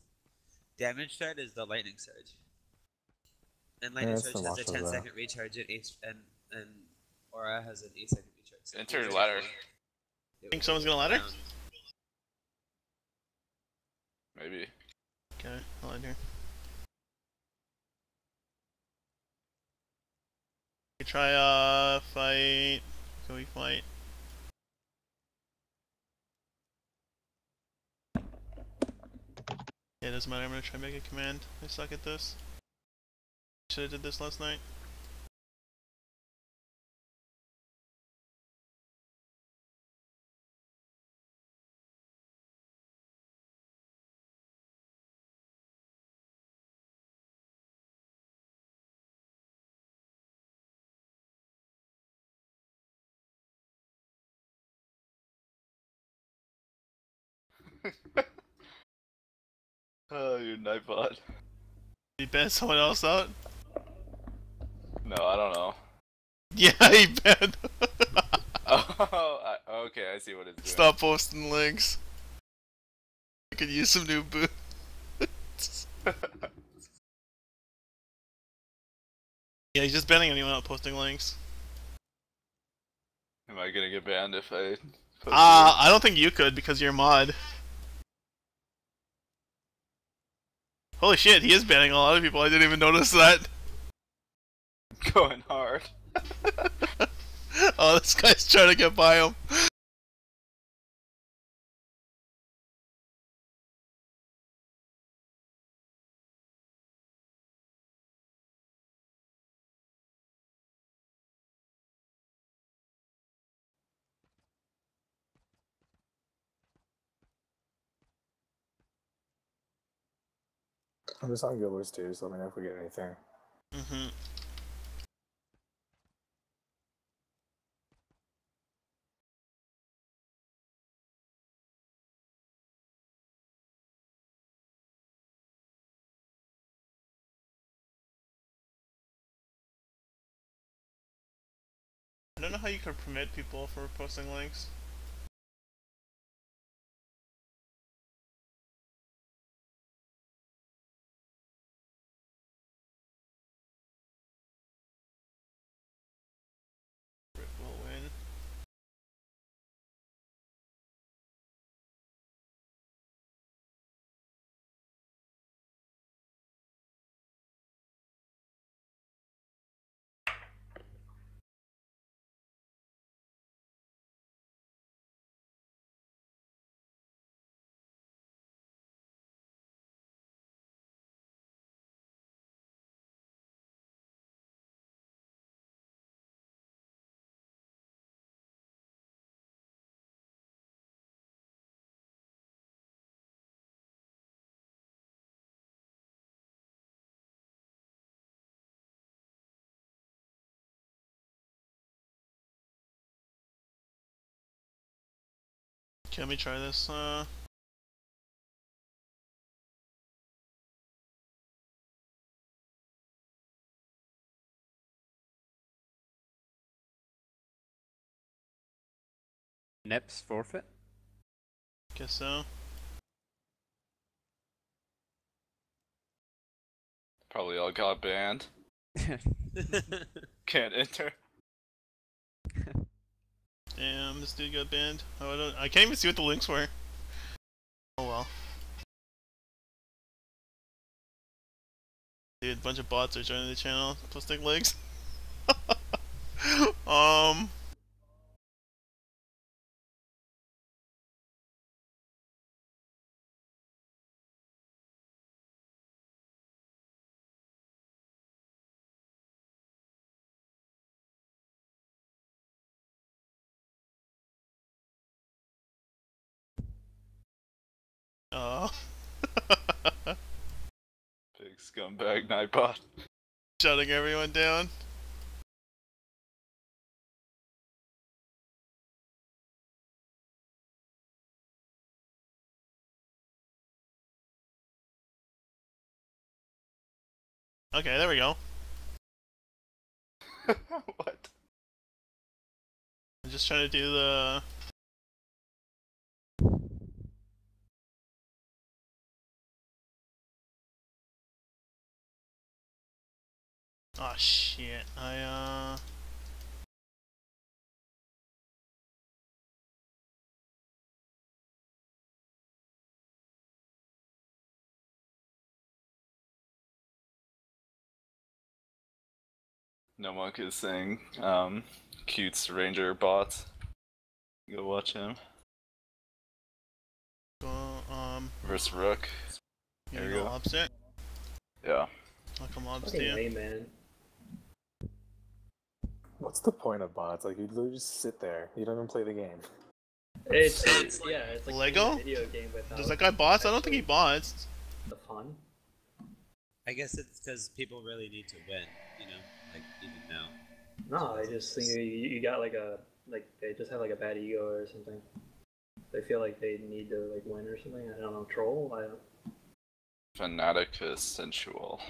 damage threat is the lightning surge, and lightning yeah, surge has a 10 second recharge, and H- and and aura has an 8 second recharge. So Enter recharge ladder. Think someone's gonna ladder? Um, Maybe. Okay, I'll here. We try uh fight. Can we fight? Yeah, it doesn't matter. I'm gonna try and make a command. I suck at this. Should have did this last night. Oh, your Nightbot. He banned someone else out? No, I don't know. Yeah, he banned. Oh, I, okay, I see what it's doing. Stop posting links. I could use some new boots. yeah, he's just banning anyone out posting links. Am I gonna get banned if I? Uh, I don't think you could because you're mod. Holy shit, he is banning a lot of people. I didn't even notice that. going hard. oh, this guy's trying to get by him. I'm just on Guildless too, so let me know if we get anything. Mm-hmm. I don't know how you could permit people for posting links. Let me try this. Uh, Nips forfeit. guess so. Probably all got banned. Can't enter. Damn, this dude got banned. Oh, I don't. I can't even see what the links were. Oh well. Dude, a bunch of bots are joining the channel, posting links. um. Scumbag Nightbot. Shutting everyone down. Okay, there we go. what? I'm just trying to do the. Oh shit! I uh. No Monk is saying um, Cute's Ranger bots. Go watch him. Go, um, Versus Rook. you There go you go. opposite. Yeah. I'll come opposite Fucking you. Rayman. What's the point of bots? Like you literally just sit there. You don't even play the game. It's, it's yeah, it's like Lego? a video game without Does that guy bots? I don't think he bots. the fun. I guess it's because people really need to win, you know, like even now. No, I just think you, you got like a like they just have like a bad ego or something. They feel like they need to like win or something. I don't know. Troll. I don't. Fanaticus sensual.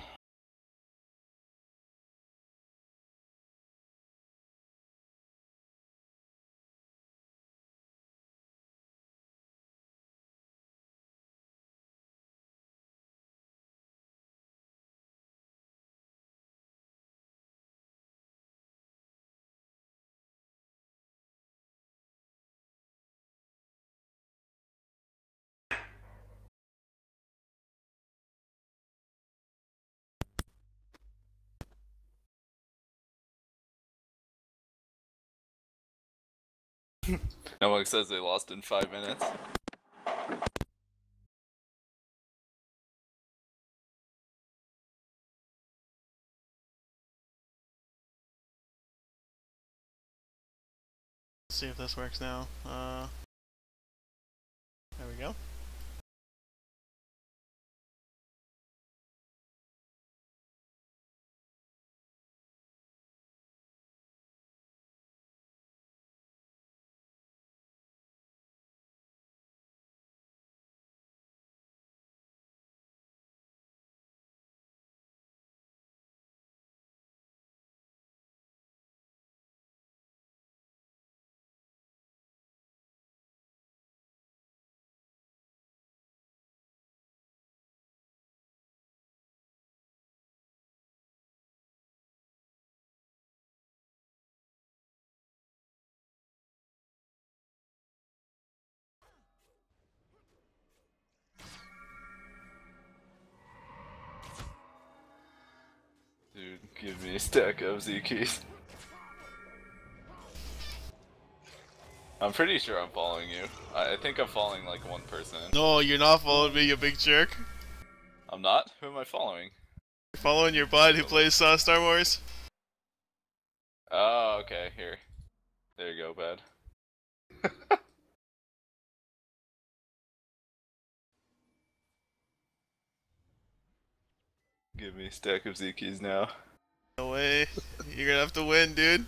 No one says they lost in five minutes. See if this works now. Uh, give me a stack of Z keys. I'm pretty sure I'm following you. I I think I'm following like one person. No, you're not following me, you big jerk. I'm not? Who am I following? You're following your bud who plays uh, Star Wars. Oh, okay, here. There you go, bud. Give me a stack of Z keys now. No way. You're gonna have to win, dude.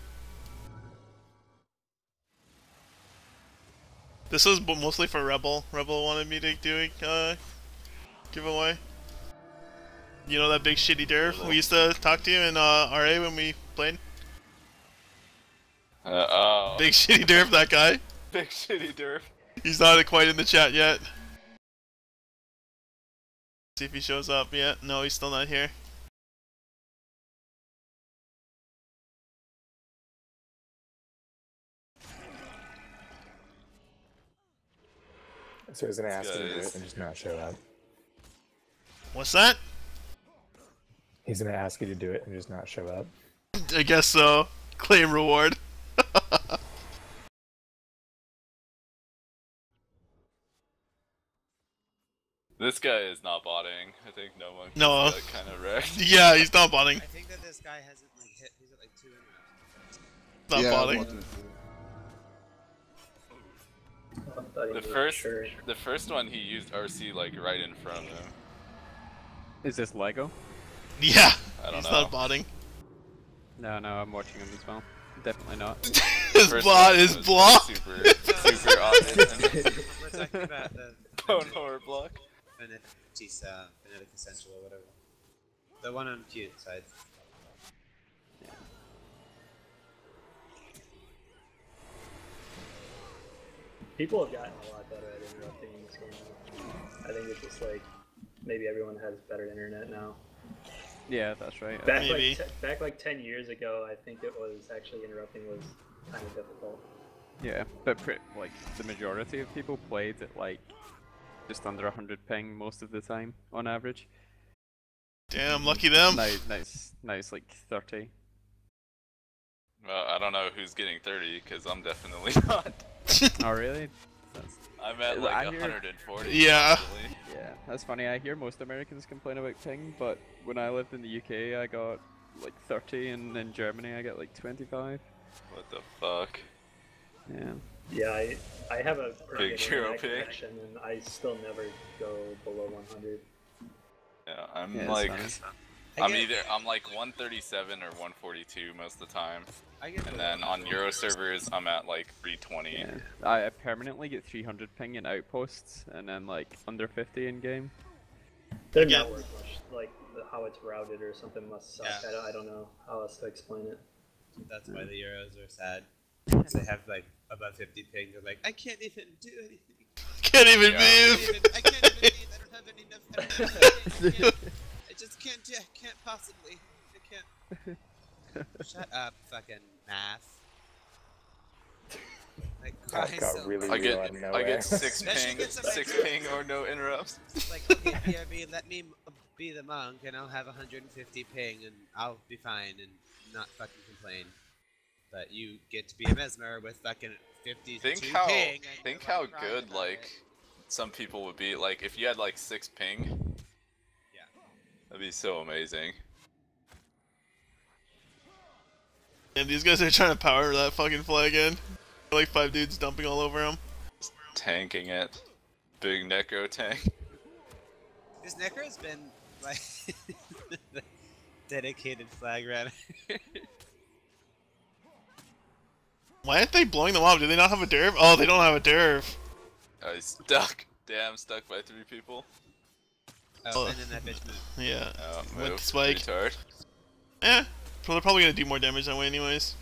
This was mostly for Rebel. Rebel wanted me to do a uh, giveaway. You know that big shitty derf we used to talk to you in uh, RA when we played? Uh, oh. Big shitty derf, that guy. Big shitty derp. He's not quite in the chat yet. See if he shows up yet. No, he's still not here. So he's gonna ask you to do it and just not show up. What's that? He's gonna ask you to do it and just not show up. I guess so. Claim reward. This guy is not botting. I think no one No. kind of wrecked. yeah, he's not botting. I think that this guy hasn't like hit. He's at like two interrupts. Not yeah, I'm botting. The first, sure. the first one he used RC like right in front of him. Is this Lego? Yeah, I don't he's know. not botting. No, no, I'm watching him as well. Definitely not. His First bot is was blocked. Super, super obvious. We're talking about the Bone horror block. Venetis, uh, Venetic Essential or whatever. The one on cute side. People have gotten a lot better at interrupting in this game. I think it's just like maybe everyone has better internet now. Yeah, that's right. Back Maybe. like te- back like ten years ago, I think it was actually interrupting was kind of difficult. Yeah, but pre- like the majority of people played at like just under 100 ping most of the time on average. Damn, lucky them. Now, now, it's, now it's like 30. Well, I don't know who's getting 30 because I'm definitely not. oh really? That's, I'm at Well, I like hear- 140. Yeah. usually. yeah, that's funny. I hear most Americans complain about ping, but when I lived in the UK, I got like 30, and in Germany, I get like 25. What the fuck? Yeah. Yeah, I, I have a pretty Big good hero internet pick. connection, and I still never go below 100. Yeah, I'm Yeah, like, funny. I I'm get- either I'm like 137 or 142 most of the time, I get and the- then on Euro servers I'm at like 320. Yeah. I I permanently get 300 ping in outposts, and then like under 50 in game. Their Yeah. network, much, like how it's routed or something, must suck. Yeah. I, don't, I don't know how else to explain it. That's why hmm. the Euros are sad. 'Cause they have like above 50 ping. They're like, I can't even do anything. Can't even Yeah. I can't move. even, I can't even leave. I don't have any enough. Can't, I can't do. Can't possibly. I can't. Shut up, fucking math. Like, That got really I get out of I get six Especially ping, get six ping or no interrupts. like, okay, BRB, let me be the monk, and I'll have 150 ping, and I'll be fine and not fucking complain. But you get to be a mesmer with fucking 52 Think how ping. think how good like it. some people would be like if you had like six ping. Yeah. That'd be so amazing. And these guys are trying to power that fucking flag in. Like five dudes dumping all over him. Tanking it. Big necro tank. This Necker has been like the dedicated flag runner. Why aren't they blowing them up? Do they not have a derv? Oh, they don't have a derv. Oh, he's stuck. Damn, stuck by three people. Oh, and then that bitch moved. Yeah. Oh, With spike. retard. Eh. Well, they're probably gonna do more damage that way, anyways.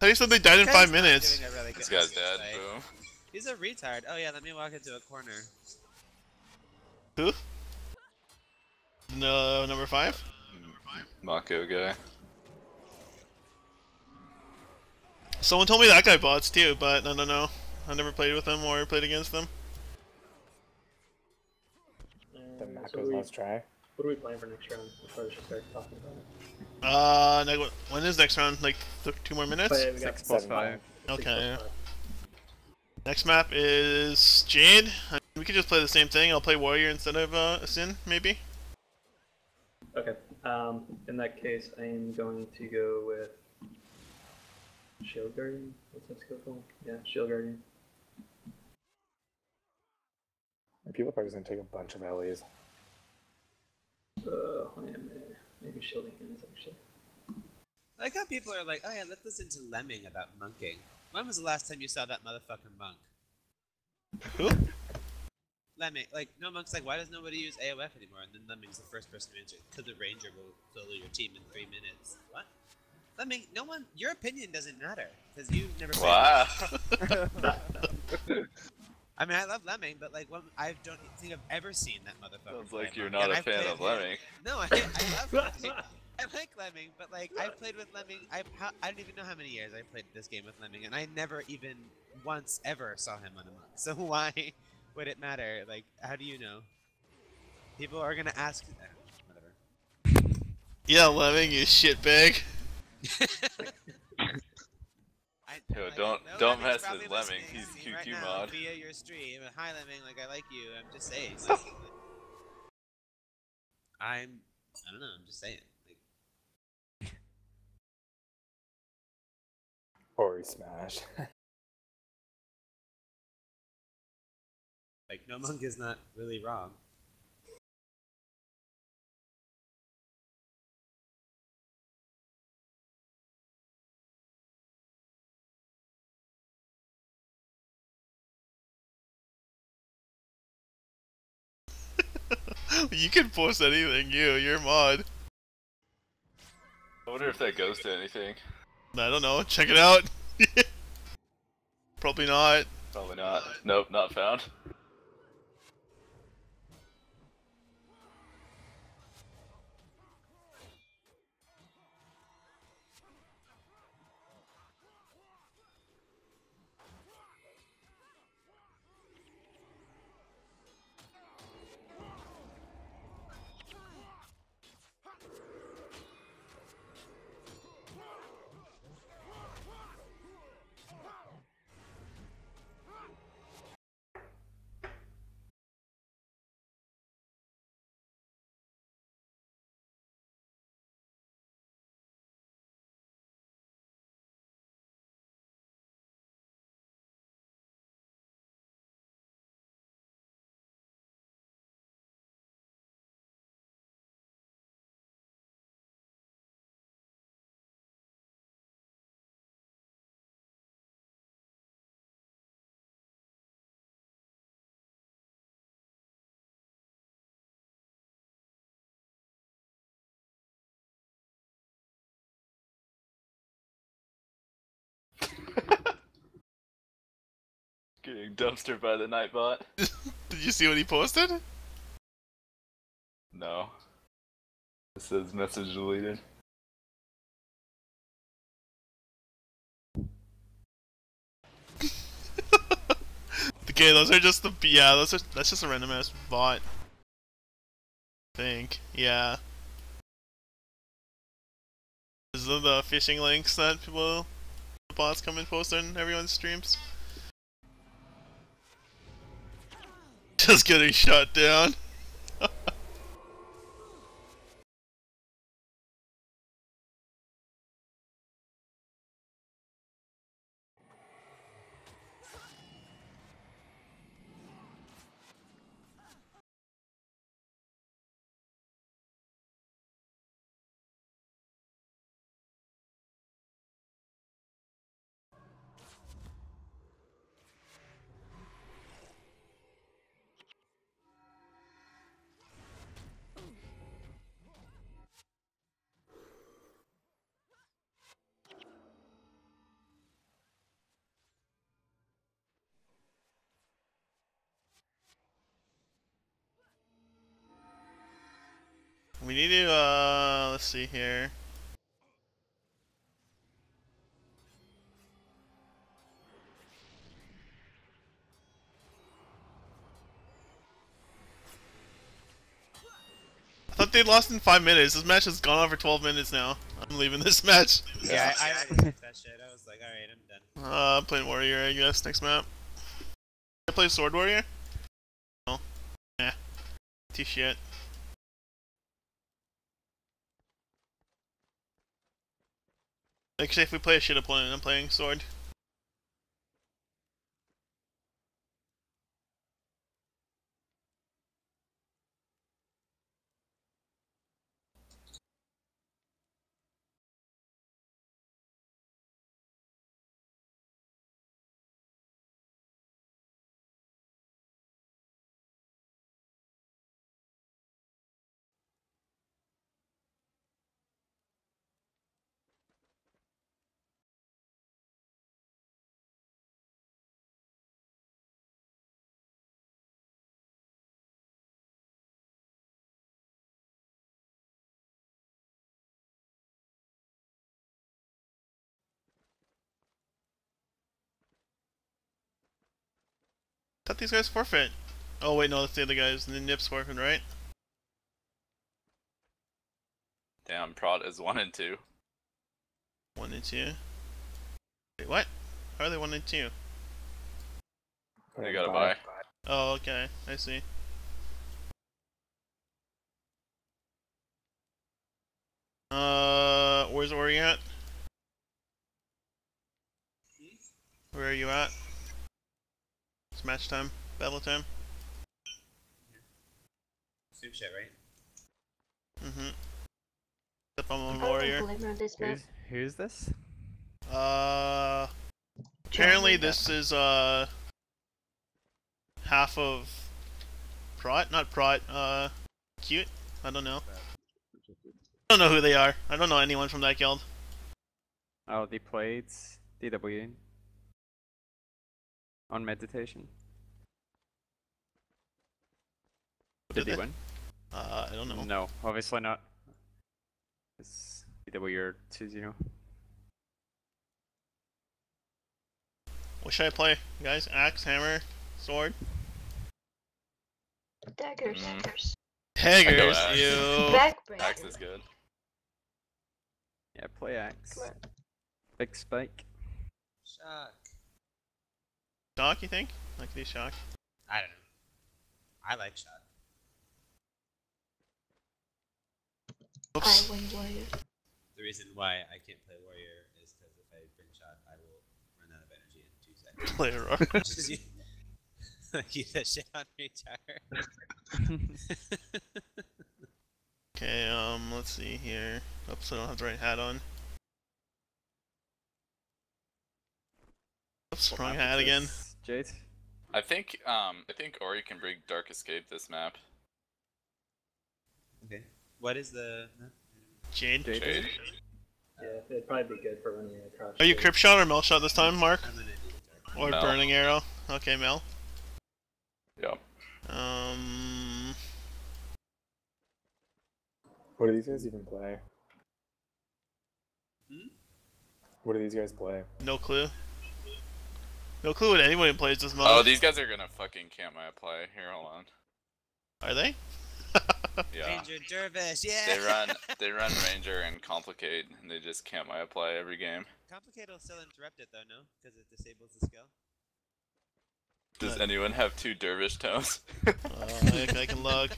I you said they died in five minutes. doing a really This guy's dead. like, Boom. He's a retard. Oh yeah, let me walk into a corner. Who? No, number five. Mako guy. Someone told me that guy bots too, but I don't know. I never played with them or played against them. The And so we, must try. what are we playing for next round before we should start talking about it? Uh, ne- when is next round? Like th- two more minutes? But, yeah, we got Six plus seven five. six Okay. plus yeah. five. Next map is Jade. I mean, we could just play the same thing. I'll play Warrior instead of uh, Sin, maybe. Okay. Um, in that case, I am going to go with Shield Guardian. What's that skill called? Yeah, Shield Guardian. People are probably just gonna take a bunch of LEs. Uh, I am uh, maybe Shielding Hands actually. I like how people are like, oh yeah, let's listen to Lemming about monking. When was the last time you saw that motherfucking monk? Who? Lemming, like, no monk's like, why does nobody use AOF anymore? And then Lemming's the first person to answer, because the ranger will solo your team in three minutes. What? Lemming, no one, your opinion doesn't matter, because you never played. Wow. I mean, I love Lemming, but like, what, I don't think I've ever seen that motherfucker. Sounds like you're not and a I've fan played of him- Lemming. No, I, I love Lemming. I like Lemming, but like I've played with Lemming. I I don't even know how many years I played this game with Lemming, and I never even once ever saw him on a monk. So why would it matter? Like, how do you know? People are gonna ask. whatever. Yeah, Lemming, you shitbag. I, Yo, like, don't- know don't mess with Lemming. He's to me right QQ now mod. via your stream. Hi Lemming, like I like you. I'm just saying. Like, I'm. I don't know. I'm just saying. Like, Or smash. like no monk is not really wrong. You can post anything, you. You're mod. I wonder if that goes to anything. I don't know. Check it out. Probably not. Probably not. Nope, not found. Getting dumpstered by the Nightbot. Did you see what he posted? No. It says message deleted. Okay, those are just the yeah. Those are that's just a random ass bot. I think yeah. Is are the phishing links that people, the bots come and post on everyone's streams. Just getting shut down. We need to, uh, let's see here. I thought they lost in 5 minutes. This match has gone on for 12 minutes now. I'm leaving this match. Yeah, I, I already hit that shit. I was like, alright, I'm done. Uh, playing Warrior, I guess, next map. I play Sword Warrior? No. Nah. Too shit. Actually, if we play a shit opponent, I'm playing Sword. Thought these guys forfeit. Oh wait, no, that's the other guys. The Nips forfeit, right? Damn, Prod is 1 and 2. One and two. Wait, what? How are they one and two? They gotta buy. Oh, okay. I see. Uh, where's Ori at? Where are you at? It's match time, battle time. Soup shit, right? Mm-hmm. Except I'm on I warrior. don't blame her this. Who's, who's this? Uh, apparently this is uh half of Prot, not Prot. Uh, cute. I don't know. I don't know who they are. I don't know anyone from that guild. Oh, they played DW on meditation. Did, Did they they? win? Uh, I don't know. No, obviously not. It's DW 2-0. What should I play, guys? Axe, hammer, sword, Daggers. Mm. Daggers. daggers. You. Axe is good. Yeah, play axe. Come. Big spike. Shock. Shock, you think? I could do shock. I don't know. I like shock. Oops. I win warrior. The reason why I can't play warrior is because if I bring shock, I will run out of energy in two seconds. Play Aurora. Just you, use that shit on me, Tyler. Okay, um, let's see here. Oops, I don't have the right hat on. Oops, wrong hat again. this, Jade? I think um I think Ori can bring Dark Escape this map. okay. What is the? Jade. Jade. Jade. Yeah, it'd probably be good for running a crouch. Are you save. Crypt Shot or Melt Shot this time, Mark? I'm gonna do the dark. Or No. Burning Arrow? Okay, Mel. Yep. Um, What do these guys even play? Hmm? What do these guys play? no clue. No clue what anyone plays this month. Oh, these guys are gonna fucking camp my play. Here, hold on. Are they? Yeah. Ranger Dervish, yeah. They run they run Ranger and Complicate, and they just camp my play every game. Complicate will still interrupt it though, no? Because it disables the skill. Does Uh, anyone have two Dervish tomes? Uh, I, I can log.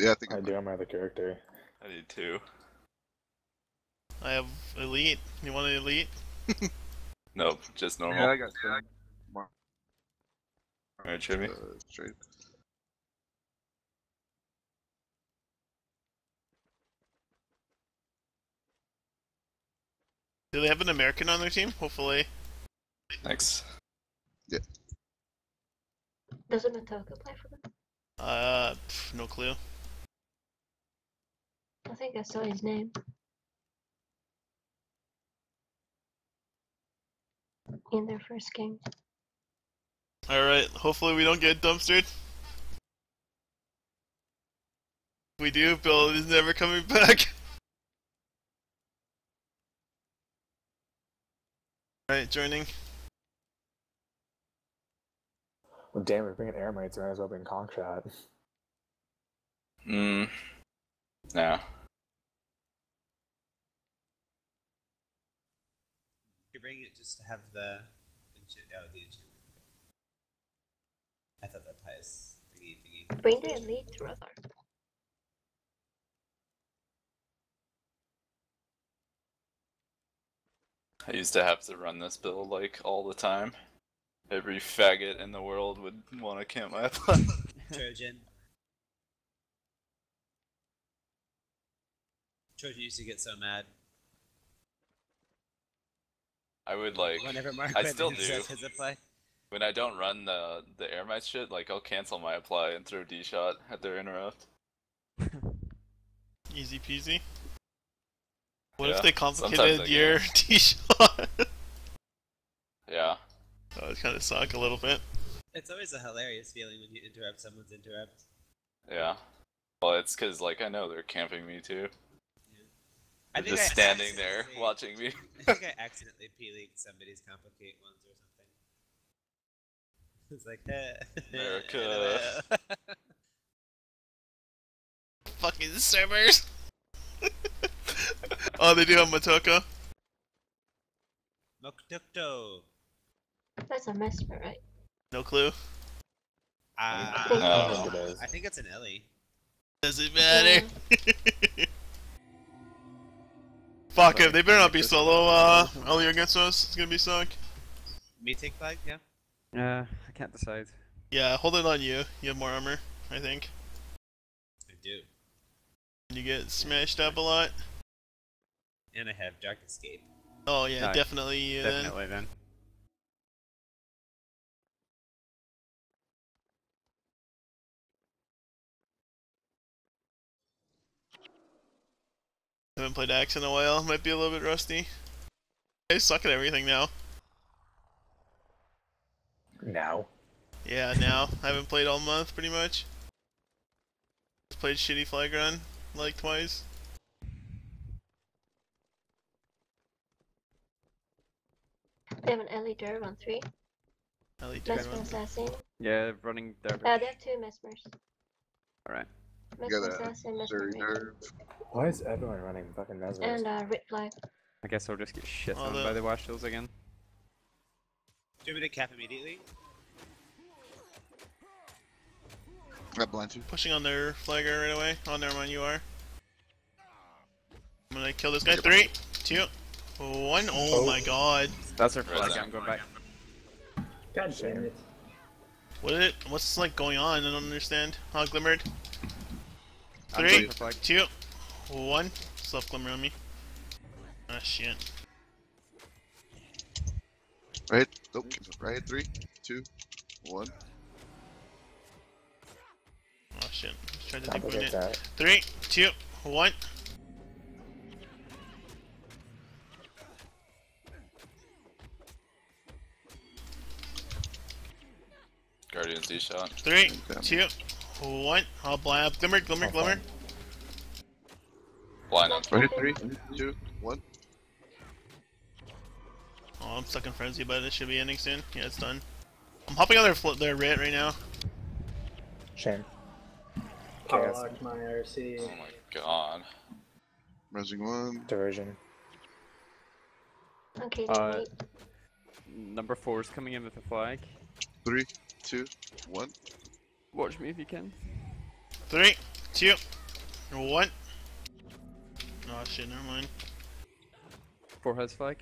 Yeah, I think I I'm do on my other character. I need two. I have elite. You want an elite? Nope, just normal. Yeah, I got some. More, Alright, Jimmy. uh, straight. Do they have an American on their team? Hopefully. Thanks. Yeah. Doesn't Matoka play for them? Uh, pff, no clue. I think I saw his name. In their first game. Alright, hopefully we don't get dumpstered. If we do, Bill is never coming back. Alright, joining. Well, damn, we're bringing airmates. Might as well bring Conkshot. Mm. Nah. Bring it just to have the enchant. Oh, the enchantment. I thought that pious thingy thingy. Bring the elite brother. I used to have to run this build like all the time. Every faggot in the world would want to camp my play. Trojan. Trojan used to get so mad I would like oh, whenever Mark I still do. his apply. when I don't run the the air might shit, like I'll cancel my apply and throw D shot at their interrupt. Easy peasy. What Yeah, if they complicated I your D shot? Yeah. Oh, that would kind of suck a little bit. It's always a hilarious feeling when you interrupt someone's interrupt. Yeah. Well, it's because like I know they're camping me too. I They're think just I standing there watching me. I think I accidentally p-leaked somebody's complicate ones or something. It's like, eh, America. Fucking servers. oh, they do have Matoka. Moktukto. That's a mesmer, right? No clue. Ah, I think don't it is. I think it's an Ellie. Does it matter? Fuck it, they better not be solo, uh, Ellie against us. It's gonna be suck. Me take five, yeah. Uh, I can't decide. Yeah, hold it on you. You have more armor, I think. I do. You get smashed up a lot. And I have Dark Escape. Oh yeah, Aye, definitely you then. Definitely then. Haven't played Axe in a while. Might be a little bit rusty. I suck at everything now. Now. Yeah, now. I haven't played all month, pretty much. Just played shitty flag run, like twice. They have an Ellie Derv on three. Ellie Mesmer Durban. Assassin. Yeah, running Dervish. Uh, they have two Mesmers. Alright. You got a Assassin, Mesmer Surrey Ranger. nerve. Why is everyone running fucking Mesmers? And uh, Rit Flag. I guess I'll just get shit on by the Washills again. Do you me to cap immediately? Got blind you. Pushing on their flagger right away. Oh, never mind, you are. I'm gonna kill this guy. Three, two, one. Oh, Oh. my god. That's our Right flag. I'm going back. God damn it. What is it? What's like going on? I don't understand. Huh, glimmered. I'm Three, going for flag. two, one. Self glimmer on me. Ah shit. Right. Oh, right. Three, two, one. Oh shit. Just tried to Time to deep get it. that. Three, two, one. Guardian Z shot. Three, Damn. two, one. I'll blab. Glimmer, glimmer, Oh, glimmer. fine. Blind on Right here, three, two, one. Oh, I'm stuck in frenzy, but it should be ending soon. Yeah, it's done. I'm hopping on their fl- their rit right now. Shame. Power Chaos. locked my RC. Oh my god. Resing one. Diversion. Okay, Uh. Number four is coming in with a flag. Three, two, one. Watch me if you can. Three, two, one. Oh shit, never mind. Four has flag.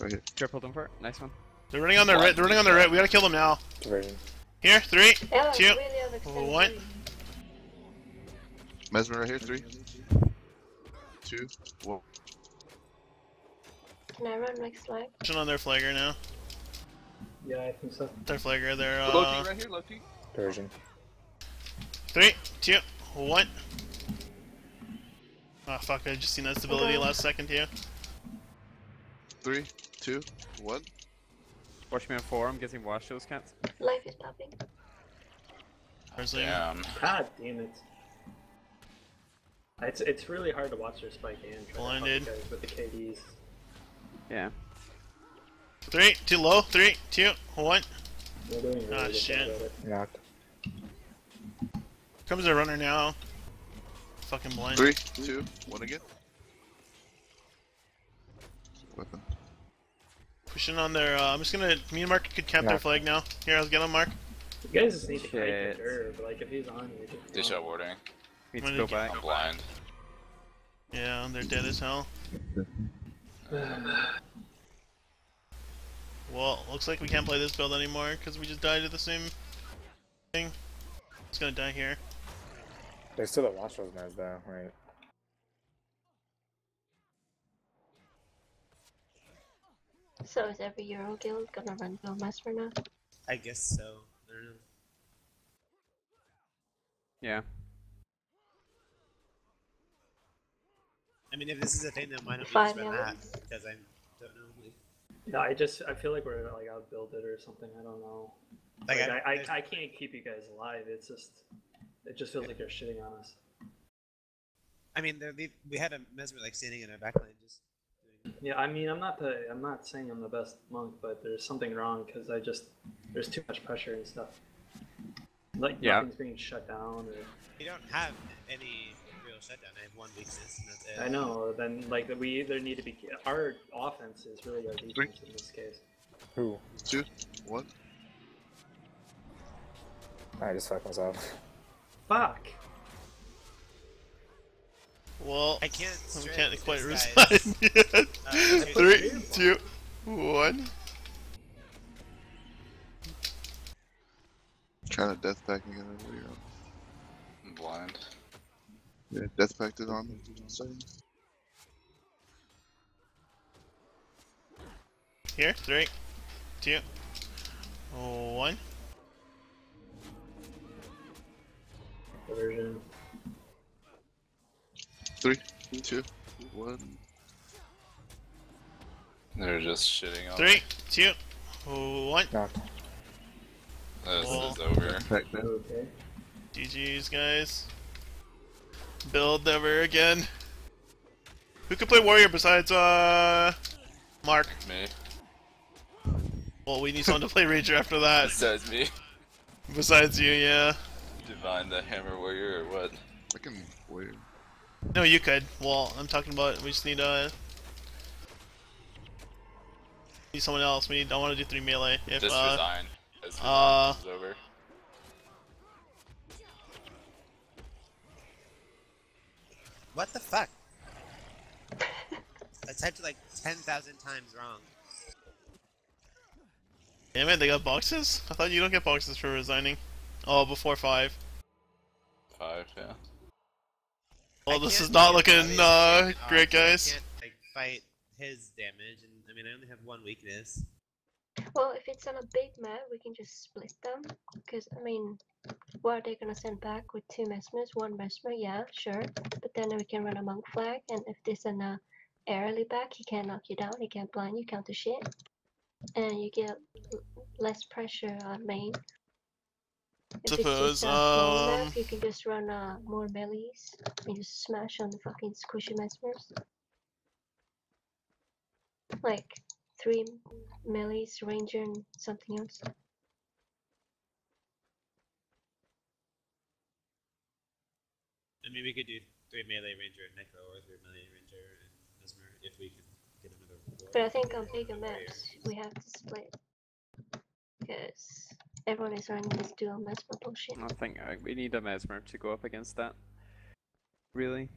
Right here. Triple them for it. Nice one. They're running on their right. They're running on their rit. We gotta kill them now. Diversion. Here, three, Yeah, two, really one. Mesmer right here. Three, two, one. Can I run next flag? pushing on their flagger now. Yeah, I think so. Their flagger. They're Loki uh, right here. Loki. Diversion. three, two, one. Oh fuck! I just seen that stability last second here. Three, two, one. Watch me on four. I'm getting wash those cats. Life is popping. Where's the- Damn. God damn it. It's it's really hard to watch their spike and try Blinded. to guys with the KDs. Yeah. Three, too low. Three, two, one. They're doing a really Ah, good shit. job at it. Knocked. Comes a runner now. Fucking blind. Three, two, one again. Weapon. Pushing on their. Uh, I'm just gonna. Me and Mark could camp their flag now. Here, let's get on Mark. You guys just need to kite Shit. the Derv. Like if he's on, you just D shot warding. Need When to go back. I'm blind. Yeah, they're dead as hell. Well, looks like we can't play this build anymore because we just died to the same thing. It's gonna die here. There's still a watch those meds though, right? So is every Euro guild gonna run Bill Mesmer now? I guess so. I don't. Yeah. I mean, if this is a thing, then why don't we Five just run that? Because I don't know. Like, Yeah, I just I feel like we're like outbuild it or something. I don't know. Like, Like, I- I, I, I can't keep you guys alive. It's just it just feels like they're shitting on us. I mean, they're, we had a mesmer like standing in our backline, just doing. Yeah, I mean I'm not the I'm not saying I'm the best monk, but there's something wrong because I just there's too much pressure and stuff. Like Yeah. nothing's being shut down. Or, We don't have any real shutdown. I have one weakness, and that's it. I know. Then like we either need to be our offense is really our defense in this case. Who? Two, one. I just fucked myself. Fuck. Well, I can't. I can't quite this resign yet. Uh, Three, two, one. Kind of death packing it over here. I'm blind. Yeah, death packed it on. Sorry. Here, three, two, one. Diversion. Three, two, one. They're just shitting on Three, two, one. Knocked. This Well- is over. Okay. GG's, guys. Build never again. Who could play warrior besides uh Mark? Me. Well, we need someone to play ranger after that. Besides me. Besides you, yeah. Divine the hammer warrior or what? I can wait. No, you could. Well, I'm talking about we just need uh need someone else. We need. I want to do three melee. If Just uh, resign. As the uh, is over. What the fuck? I typed like 10,000 times wrong. damn it, they got boxes. I thought you don't get boxes for resigning. Oh, before five. Five, yeah. Well, I this is not looking uh great, off, so I guys. can't like fight his damage, and I mean I only have one weakness. Well, if it's on a big map, we can just split them. Because, I mean, what are they gonna send back with two mesmers? One mesmer, yeah, sure. But then we can run a monk flag, and if there's an uh, airly back, he can't knock you down, he can't blind you, counter shit. And you get l- less pressure on main. If it's Suppose, just a small um, map, you can just run uh, more melees and just smash on the fucking squishy mesmers. Like three melees, ranger, and something else. I mean, we could do three melee ranger and necro, or three melee ranger and mesmer if we can get another. But I think on bigger maps, we have to split. Because everyone is running this dual mesmer bullshit. I think uh, we need a mesmer to go up against that. Really?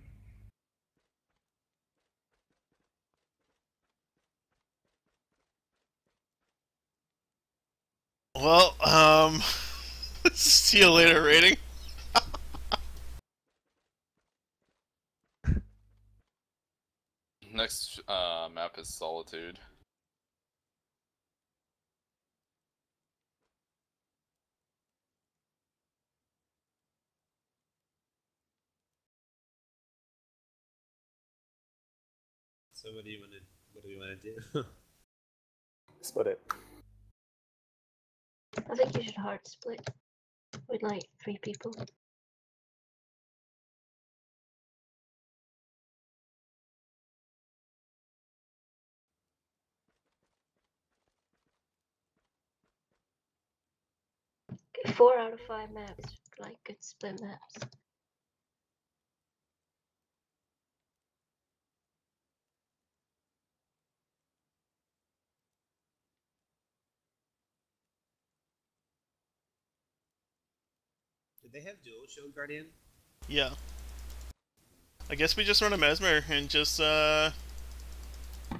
Well, um, see you later rating. Next uh, map is Solitude. So what do you want to? What do we want to do? Split it. I think you should hard split with like three people. Four out of five maps, like good split maps. They have dual shield guardian? Yeah. I guess we just run a mesmer and just uh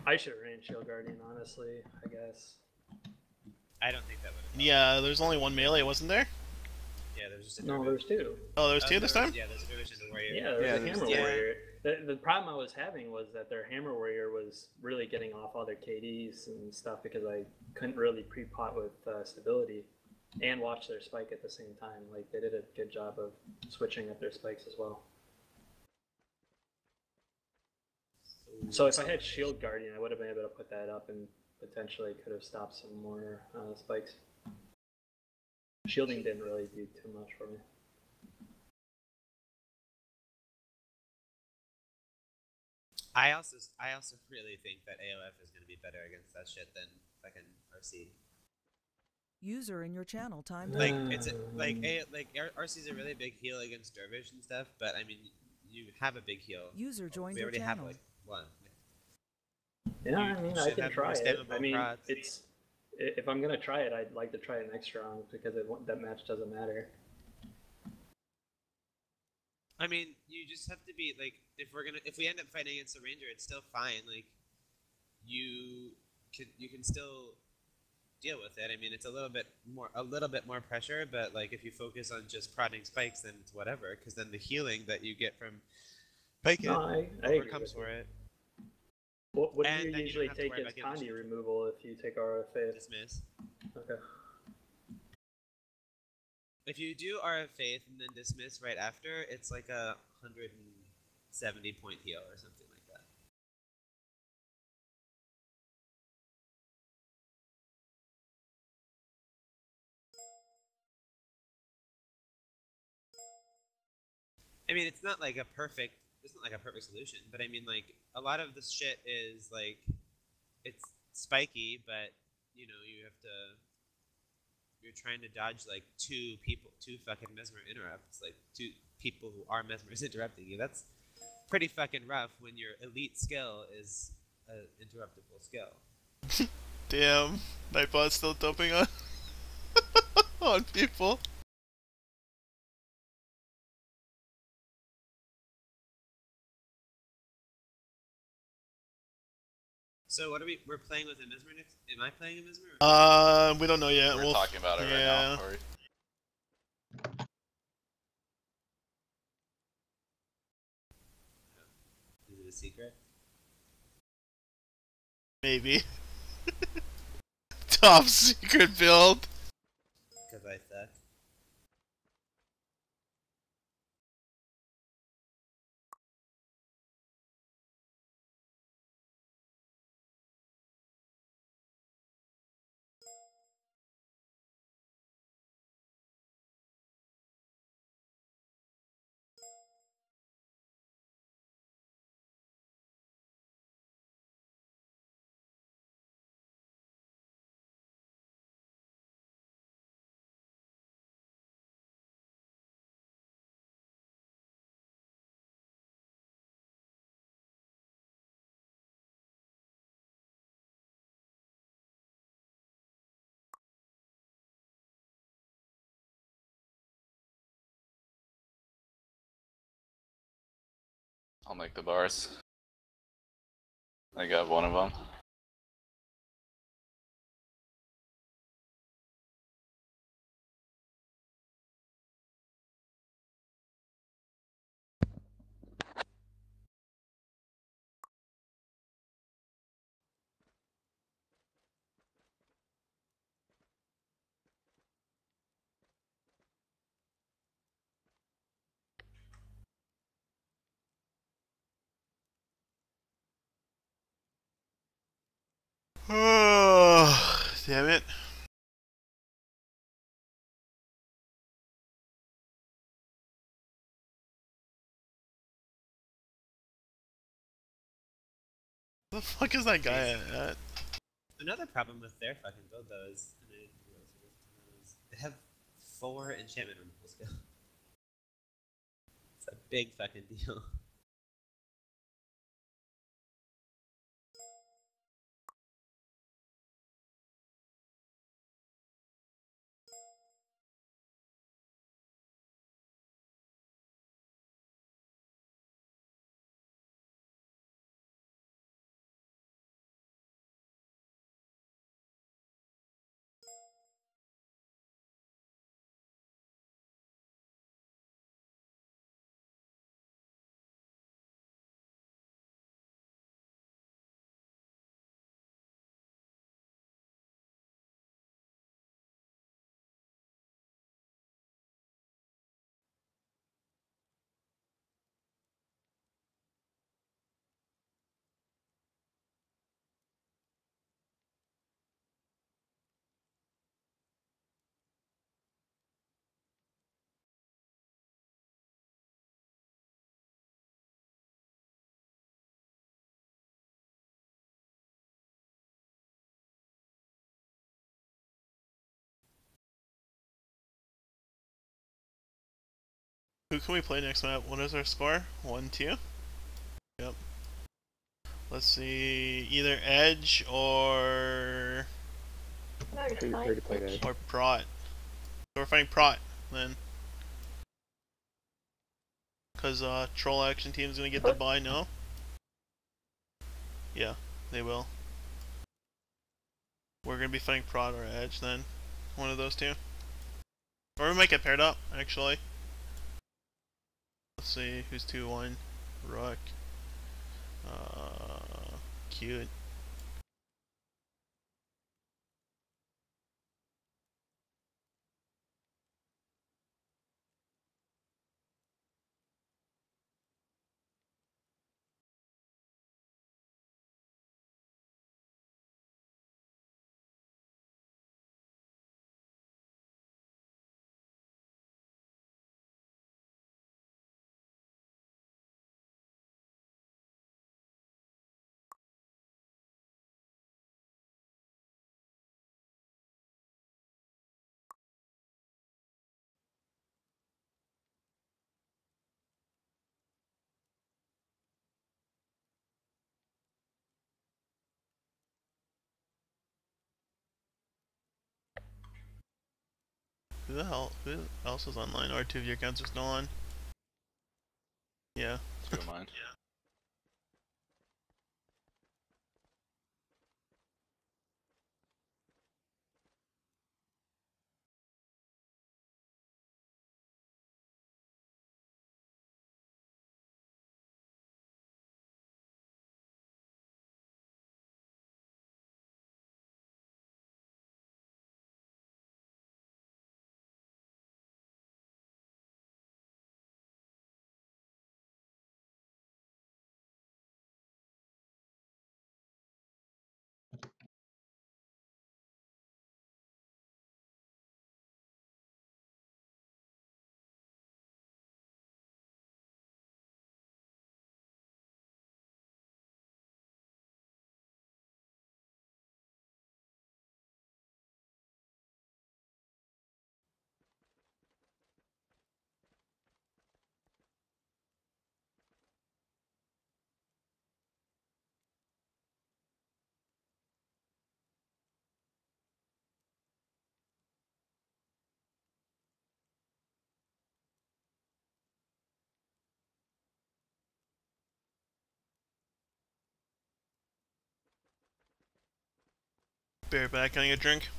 I should have ran Shield Guardian, honestly. I guess. I don't think that would. yeah, there's only one melee, wasn't there? Yeah, there's just a. No, dervish. there's two. Oh, there's Uh, two this there- time? Yeah, there's a dervish and a warrior. Yeah, there was Yeah, a Hammer yeah. Warrior. The, the problem I was having was that their Hammer Warrior was really getting off all their KDs and stuff because I couldn't really pre-pot with uh, stability and watch their spike at the same time. Like they did a good job of switching up their spikes as well. So if I had Shield Guardian, I would have been able to put that up and potentially could have stopped some more uh, spikes. Shielding didn't really do too much for me. I also, I also really think that AOF is going to be better against that shit than fucking RC. User in your channel timed Like it's a, like a, like R- RC is a really big heal against dervish and stuff, but I mean, you have a big heal. User joined we your already channel. have like one. Yeah, You I mean, I can try it. I mean, prods. it's if I'm gonna try it, I'd like to try it next round because it, that match doesn't matter. I mean, you just have to be like, if we're gonna, if we end up fighting against a ranger, it's still fine. Like, you can, you can still deal with it. I mean, it's a little bit more, a little bit more pressure, but like, if you focus on just prodding spikes, then it's whatever. Because then the healing that you get from Pike No, I, overcomes for it. What, what do you you usually have take as Condi removal if you take RFA? Dismiss. Okay. If you do RF Faith and then dismiss right after, it's like a 170 point heal or something I mean, it's not like a perfect. It's not like a perfect solution, but I mean, like a lot of this shit is like, it's spiky, but you know, you have to. You're trying to dodge like two people, two fucking mesmer interrupts, like two people who are mesmers interrupting you. That's pretty fucking rough when your elite skill is an interruptible skill. Damn, Nightbot's still dumping on on people. So what are we? We're playing with a mesmer next. Am I playing a mesmer? Uh, we don't know yet. We're we'll talking about it right now. Corey. Is it a secret? Maybe. Top secret build. Because I suck. I'll make the bars. I got one of them. Oh, damn it. The fuck is that guy at? Another problem with their fucking build though is, they have four enchantment removal skill. It's a big fucking deal. Who can we play next map? What is our score? One, two? Yep. Let's see, either Edge or Already Already- fine. already played Edge. or Prot. So we're fighting Prot then. Cause uh Troll Action Team's gonna get the buy, no? Yeah, they will. We're gonna be fighting Prot or Edge then. One of those two. Or we might get paired up, actually. Let's see who's 2 1. Rook. Uh, cute. Who the hell? Who else is online? Or two of your accounts are still on? Yeah. Two of mine. Be right back. I get a drink?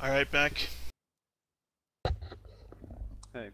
Alright, back. Hey.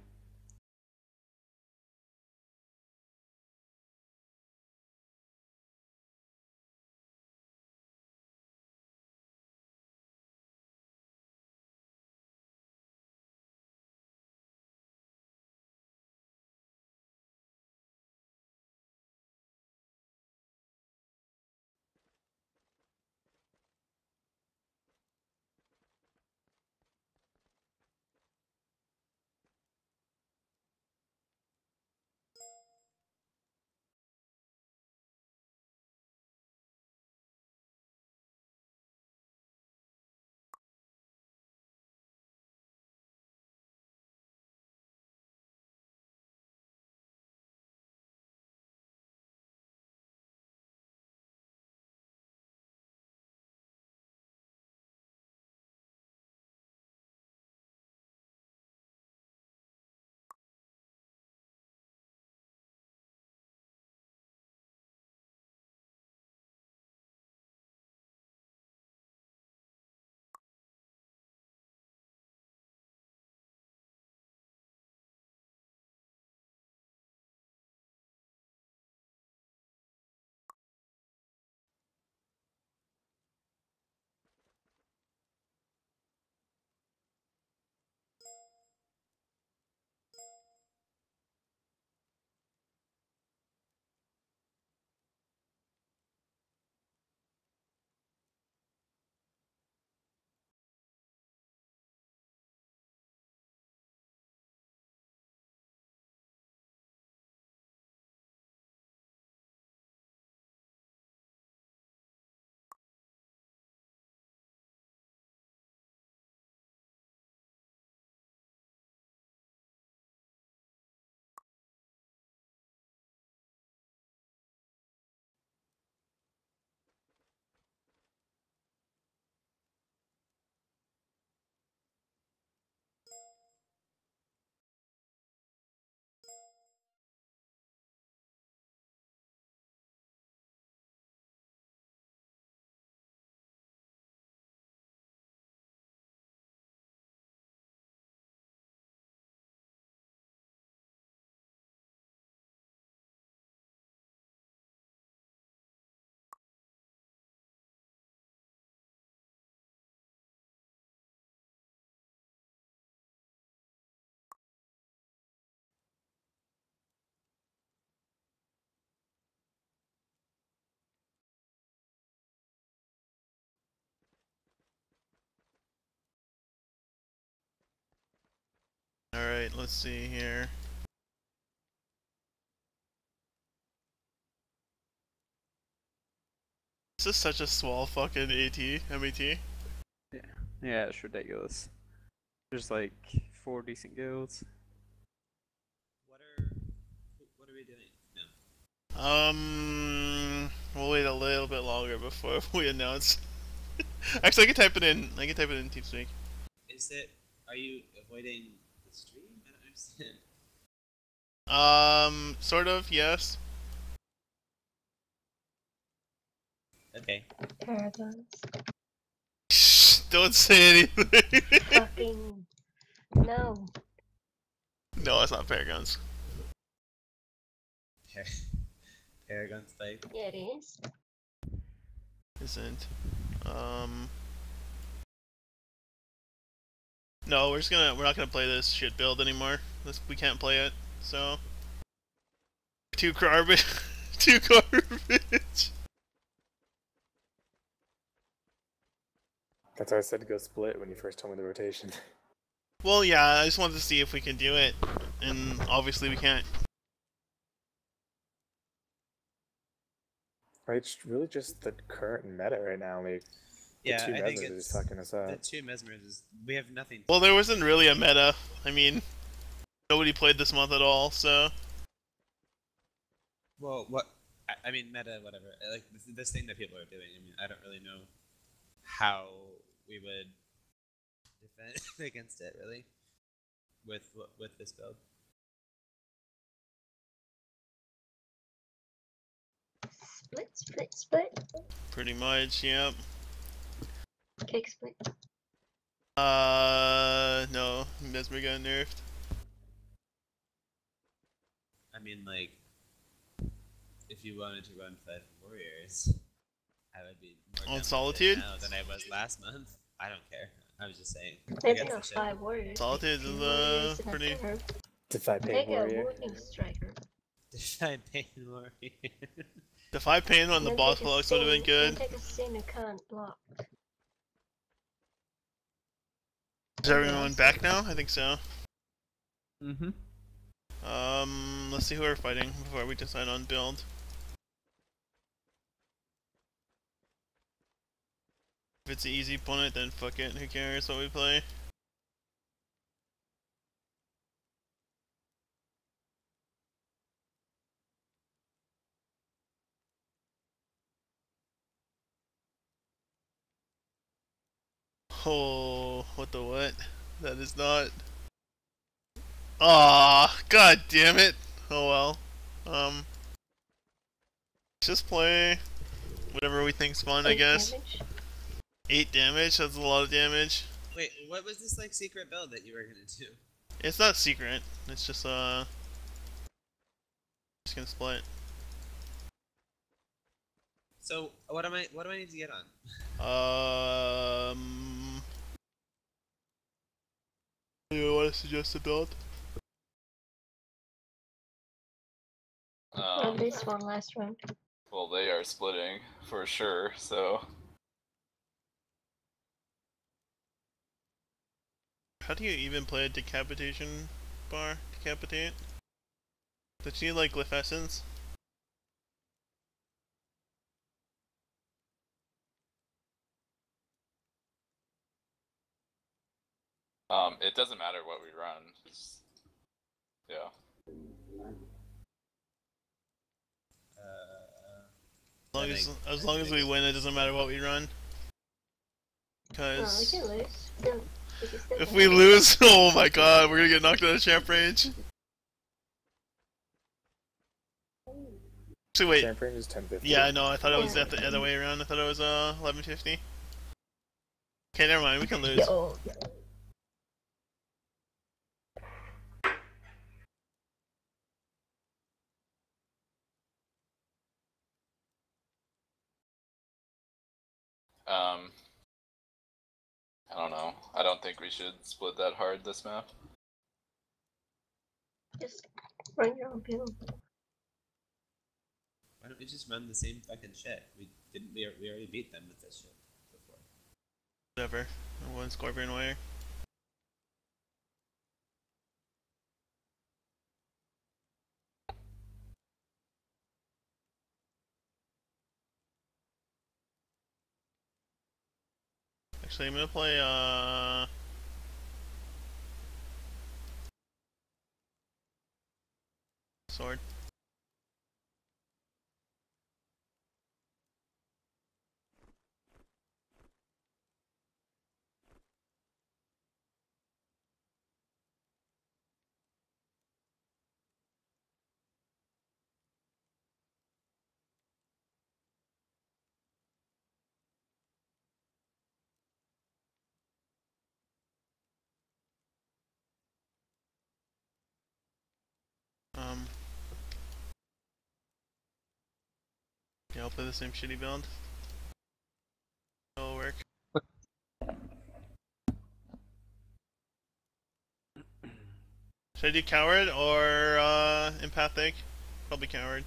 Alright, let's see here. This is such a small fucking AT, MET. Yeah, yeah, it's ridiculous. There's like four decent guilds. What are what are we doing? No. Um, we'll wait a little bit longer before we announce. Actually, I can type it in. I can type it in TeamSpeak. Is it? Are you avoiding the stream? I don't understand. Um, sort of, yes. Okay. Paragons. Shh, don't say anything. Fucking no. no, it's not Paragons. Paragon spike. Yeah, it is. Isn't. Um. No, we're just gonna. We're not gonna play this shit build anymore. This we can't play it. So. Too garbage. Too garbage. That's why I said to go split when you first told me the rotation. Well, yeah, I just wanted to see if we can do it, and obviously we can't. Right, it's really just the current meta right now. Like, Yeah, the two I think are it's just fucking us up. the two mesmers. Is, we have nothing. Well, there wasn't really a meta. I mean, nobody played this month at all, so. Well, what? I, I mean, meta, whatever. Like this, this thing that people are doing. I mean, I don't really know how we would defend against it, really, with with this build. Split, split, split. Pretty much, yep. Cake split. Uh, no, Mesmer got nerfed. I mean, like, if you wanted to run five warriors, I would be more On down with it Solitude? now than I was last month. I don't care. I was just saying. I Maybe guess I not five warriors. Solitude is, uh, warriors and a pretty- curve. Defy Pain Take a Warrior. walking striker. Defy pain warrior. The five pain on the boss blocks would have been good. Take a sin can't block. Is everyone back now? I think so. Mm-hmm. Um, let's see who we're fighting before we decide on build. If it's an easy opponent, then fuck it. Who cares what we play? Oh, what the what? That is not. Ah, god damn it. Oh well. Um, just play whatever we think's fun, I guess. damage. Eight damage. That's a lot of damage. Wait, what was this like secret build that you were gonna do? It's not secret. It's just uh, just gonna split. So what am I? What do I need to get on? Um, you want to suggest a build? Well, Um, this one last round. well, they are splitting for sure. So How do you even play a decapitation bar? Decapitate? Does she like glyph essence? um, it doesn't matter what we run. Just, yeah. Uh, As long as, think- as long as we win, it doesn't matter what we run. No, we Cause can we if we lose, oh my god, we're gonna get knocked out of champ range. So wait, Champ range is 1050. yeah, I know. I thought it was at the other way around. I thought it was uh 1150. Okay, never mind. We can lose. Yo. Um, I don't know. I don't think we should split that hard this map. Just run your own build. why don't we just run the same fucking shit? We didn't. We, we already beat them with this shit before. Whatever. One Scorpion Warrior. Actually, I'm gonna play, uh... Sword. Um... Yeah, I'll play the same shitty build. It'll work. Should I do coward or uh, empathic? Probably coward.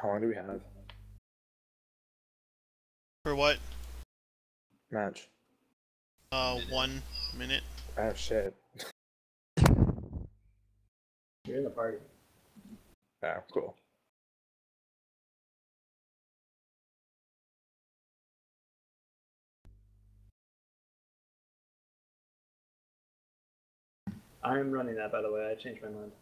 How long do we have? For what? Match. Uh, one minute. Oh shit. You're in the party. Oh, cool. I'm running that, by the way. I changed my mind.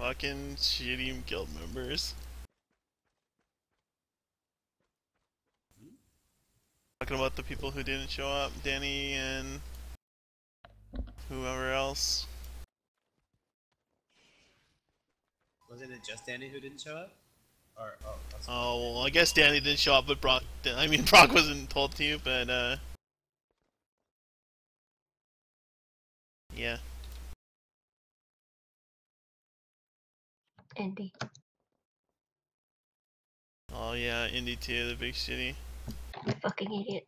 Fucking shitty guild members. Talking about the people who didn't show up, Danny and whoever else. Wasn't it just Danny who didn't show up? Or oh, Oh, well, I guess Danny didn't show up, but Brock. I mean, Brock wasn't told to, you, but uh, yeah. Andy. Oh yeah, Indy too, the big shitty. You fucking idiot.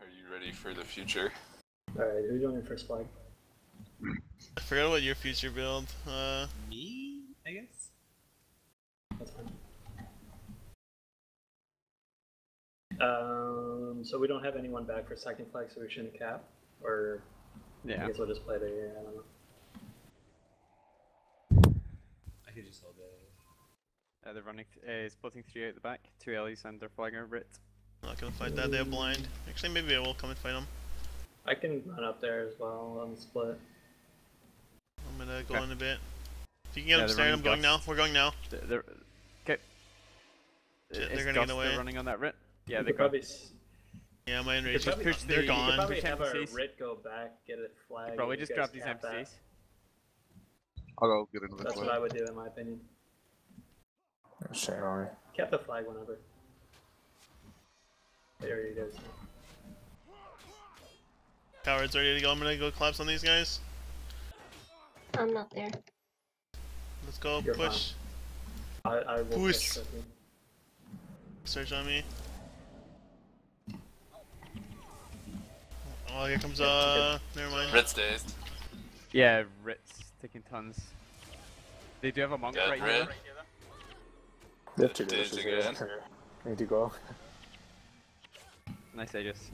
Are you ready for the future? Alright, who's joining first flag? I forgot about your future build. Uh, me, I guess. That's fine. Um, so we don't have anyone back for second flag, so we shouldn't cap? Or I Yeah. guess we'll just play there, I don't know. I could just hold it. Uh, they're running, uh, splitting three out the back, two Ellies and their flagger Rit. not gonna fight that. they're blind. Actually, maybe I will come and fight them. I can run up there as well on the split. I'm gonna go Okay. in a bit. If you can get Yeah, them they're I'm running going now. We're going now. They're, they're okay. Shit, they're gonna get Dust away. They're running on that Rit. Yeah, we they could got. probably, Yeah, my we could enrage. probably, push They're the- gone. we probably Push have our NPCs. Rit go back, get it flag. Probably and just guys grab these cap that. NPCs. I'll go get into the That's flag. what I would do in my opinion. Shame on me. Cap the flag whenever. There you guys. Cowards ready to go. I'm gonna go collapse on these guys. I'm not there. Let's go You're push. I, I will Push. push. Search on me. Oh, here comes uh. Never mind. Rit's dazed. Yeah, Rit's taking tons. They do have a monk Got right Rit. here. They have two Did dishes again. here. Need to go. Nice Aegis.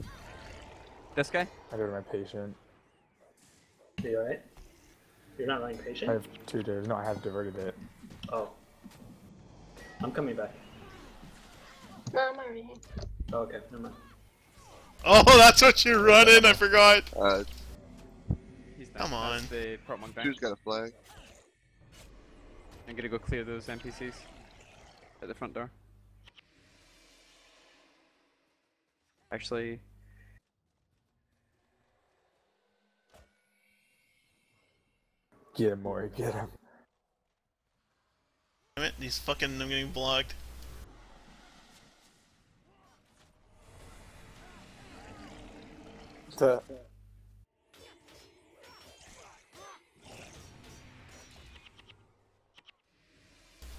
This guy? I go to my patient. You alright? You're not running patient? I have two divs. No, I have diverted it. Oh. I'm coming back. No, I'm already here. Oh, okay, never mind. Oh, that's what you're running. I forgot. Uh, He's Come on. the prop monk down. Drew's got a flag. I'm gonna go clear those NPCs at the front door. Actually, Get him, Maury. Get him. Damn it, these fucking. I'm getting blocked.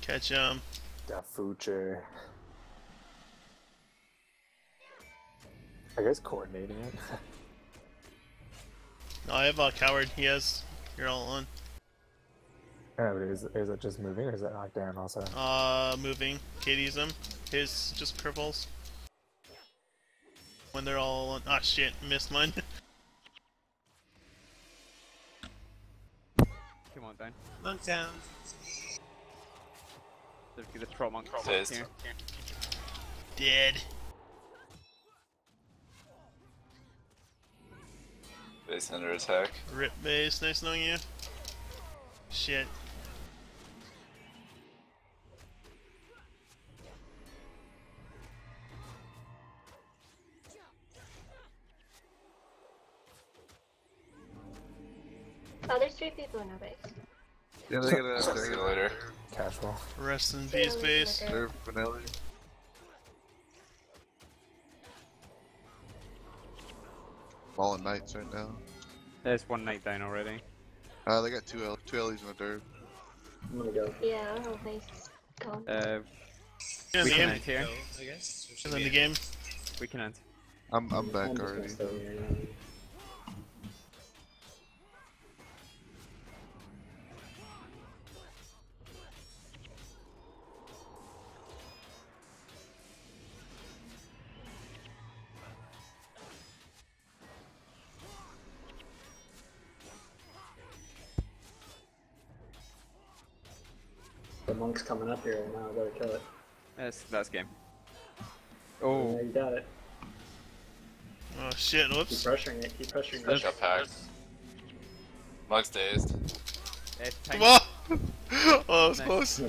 Catch him. the future. I guess coordinating it. No, I have a coward. He has. You're all on. yeah, but is, is it just moving or is it knockdown also? Uh, moving. Katie's him. His just cripples. When they're all on. Ah, shit. Missed mine. come on down. Monk down. There's the prop monk Dazed. here. Dead. Base under attack. Rip base. Nice knowing you. Shit. Oh, there's three people in our base. Yeah, they gotta have See you later. Casual. Rest in peace, base. later. They're vanilla. Fallen Knights right now. There's one Knight down already. Uh, they got two L, two Ellie's in the dirt. I'm gonna go. Yeah, our base is gone. Uh, Yeah, we can game. end here. Go, I guess. Should end the game. We can end. I'm, I'm I'm back just gonna already. Monk's coming up here now. I gotta kill it. That's that's game. Yeah, Oh, you got it. Oh shit, Keep pressuring it. Keep pressuring Just it. got packed. Mug's dazed. it's time. Whoa! oh, that was Nice. close.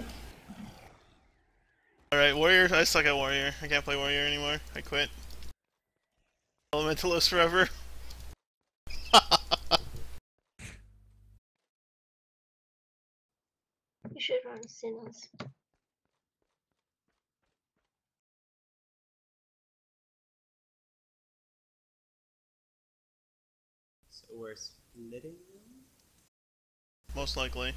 Alright, Warrior. I suck at Warrior. I can't play Warrior anymore. I quit. Elementalist forever. You should run Sinners. So we're splitting them? Most likely.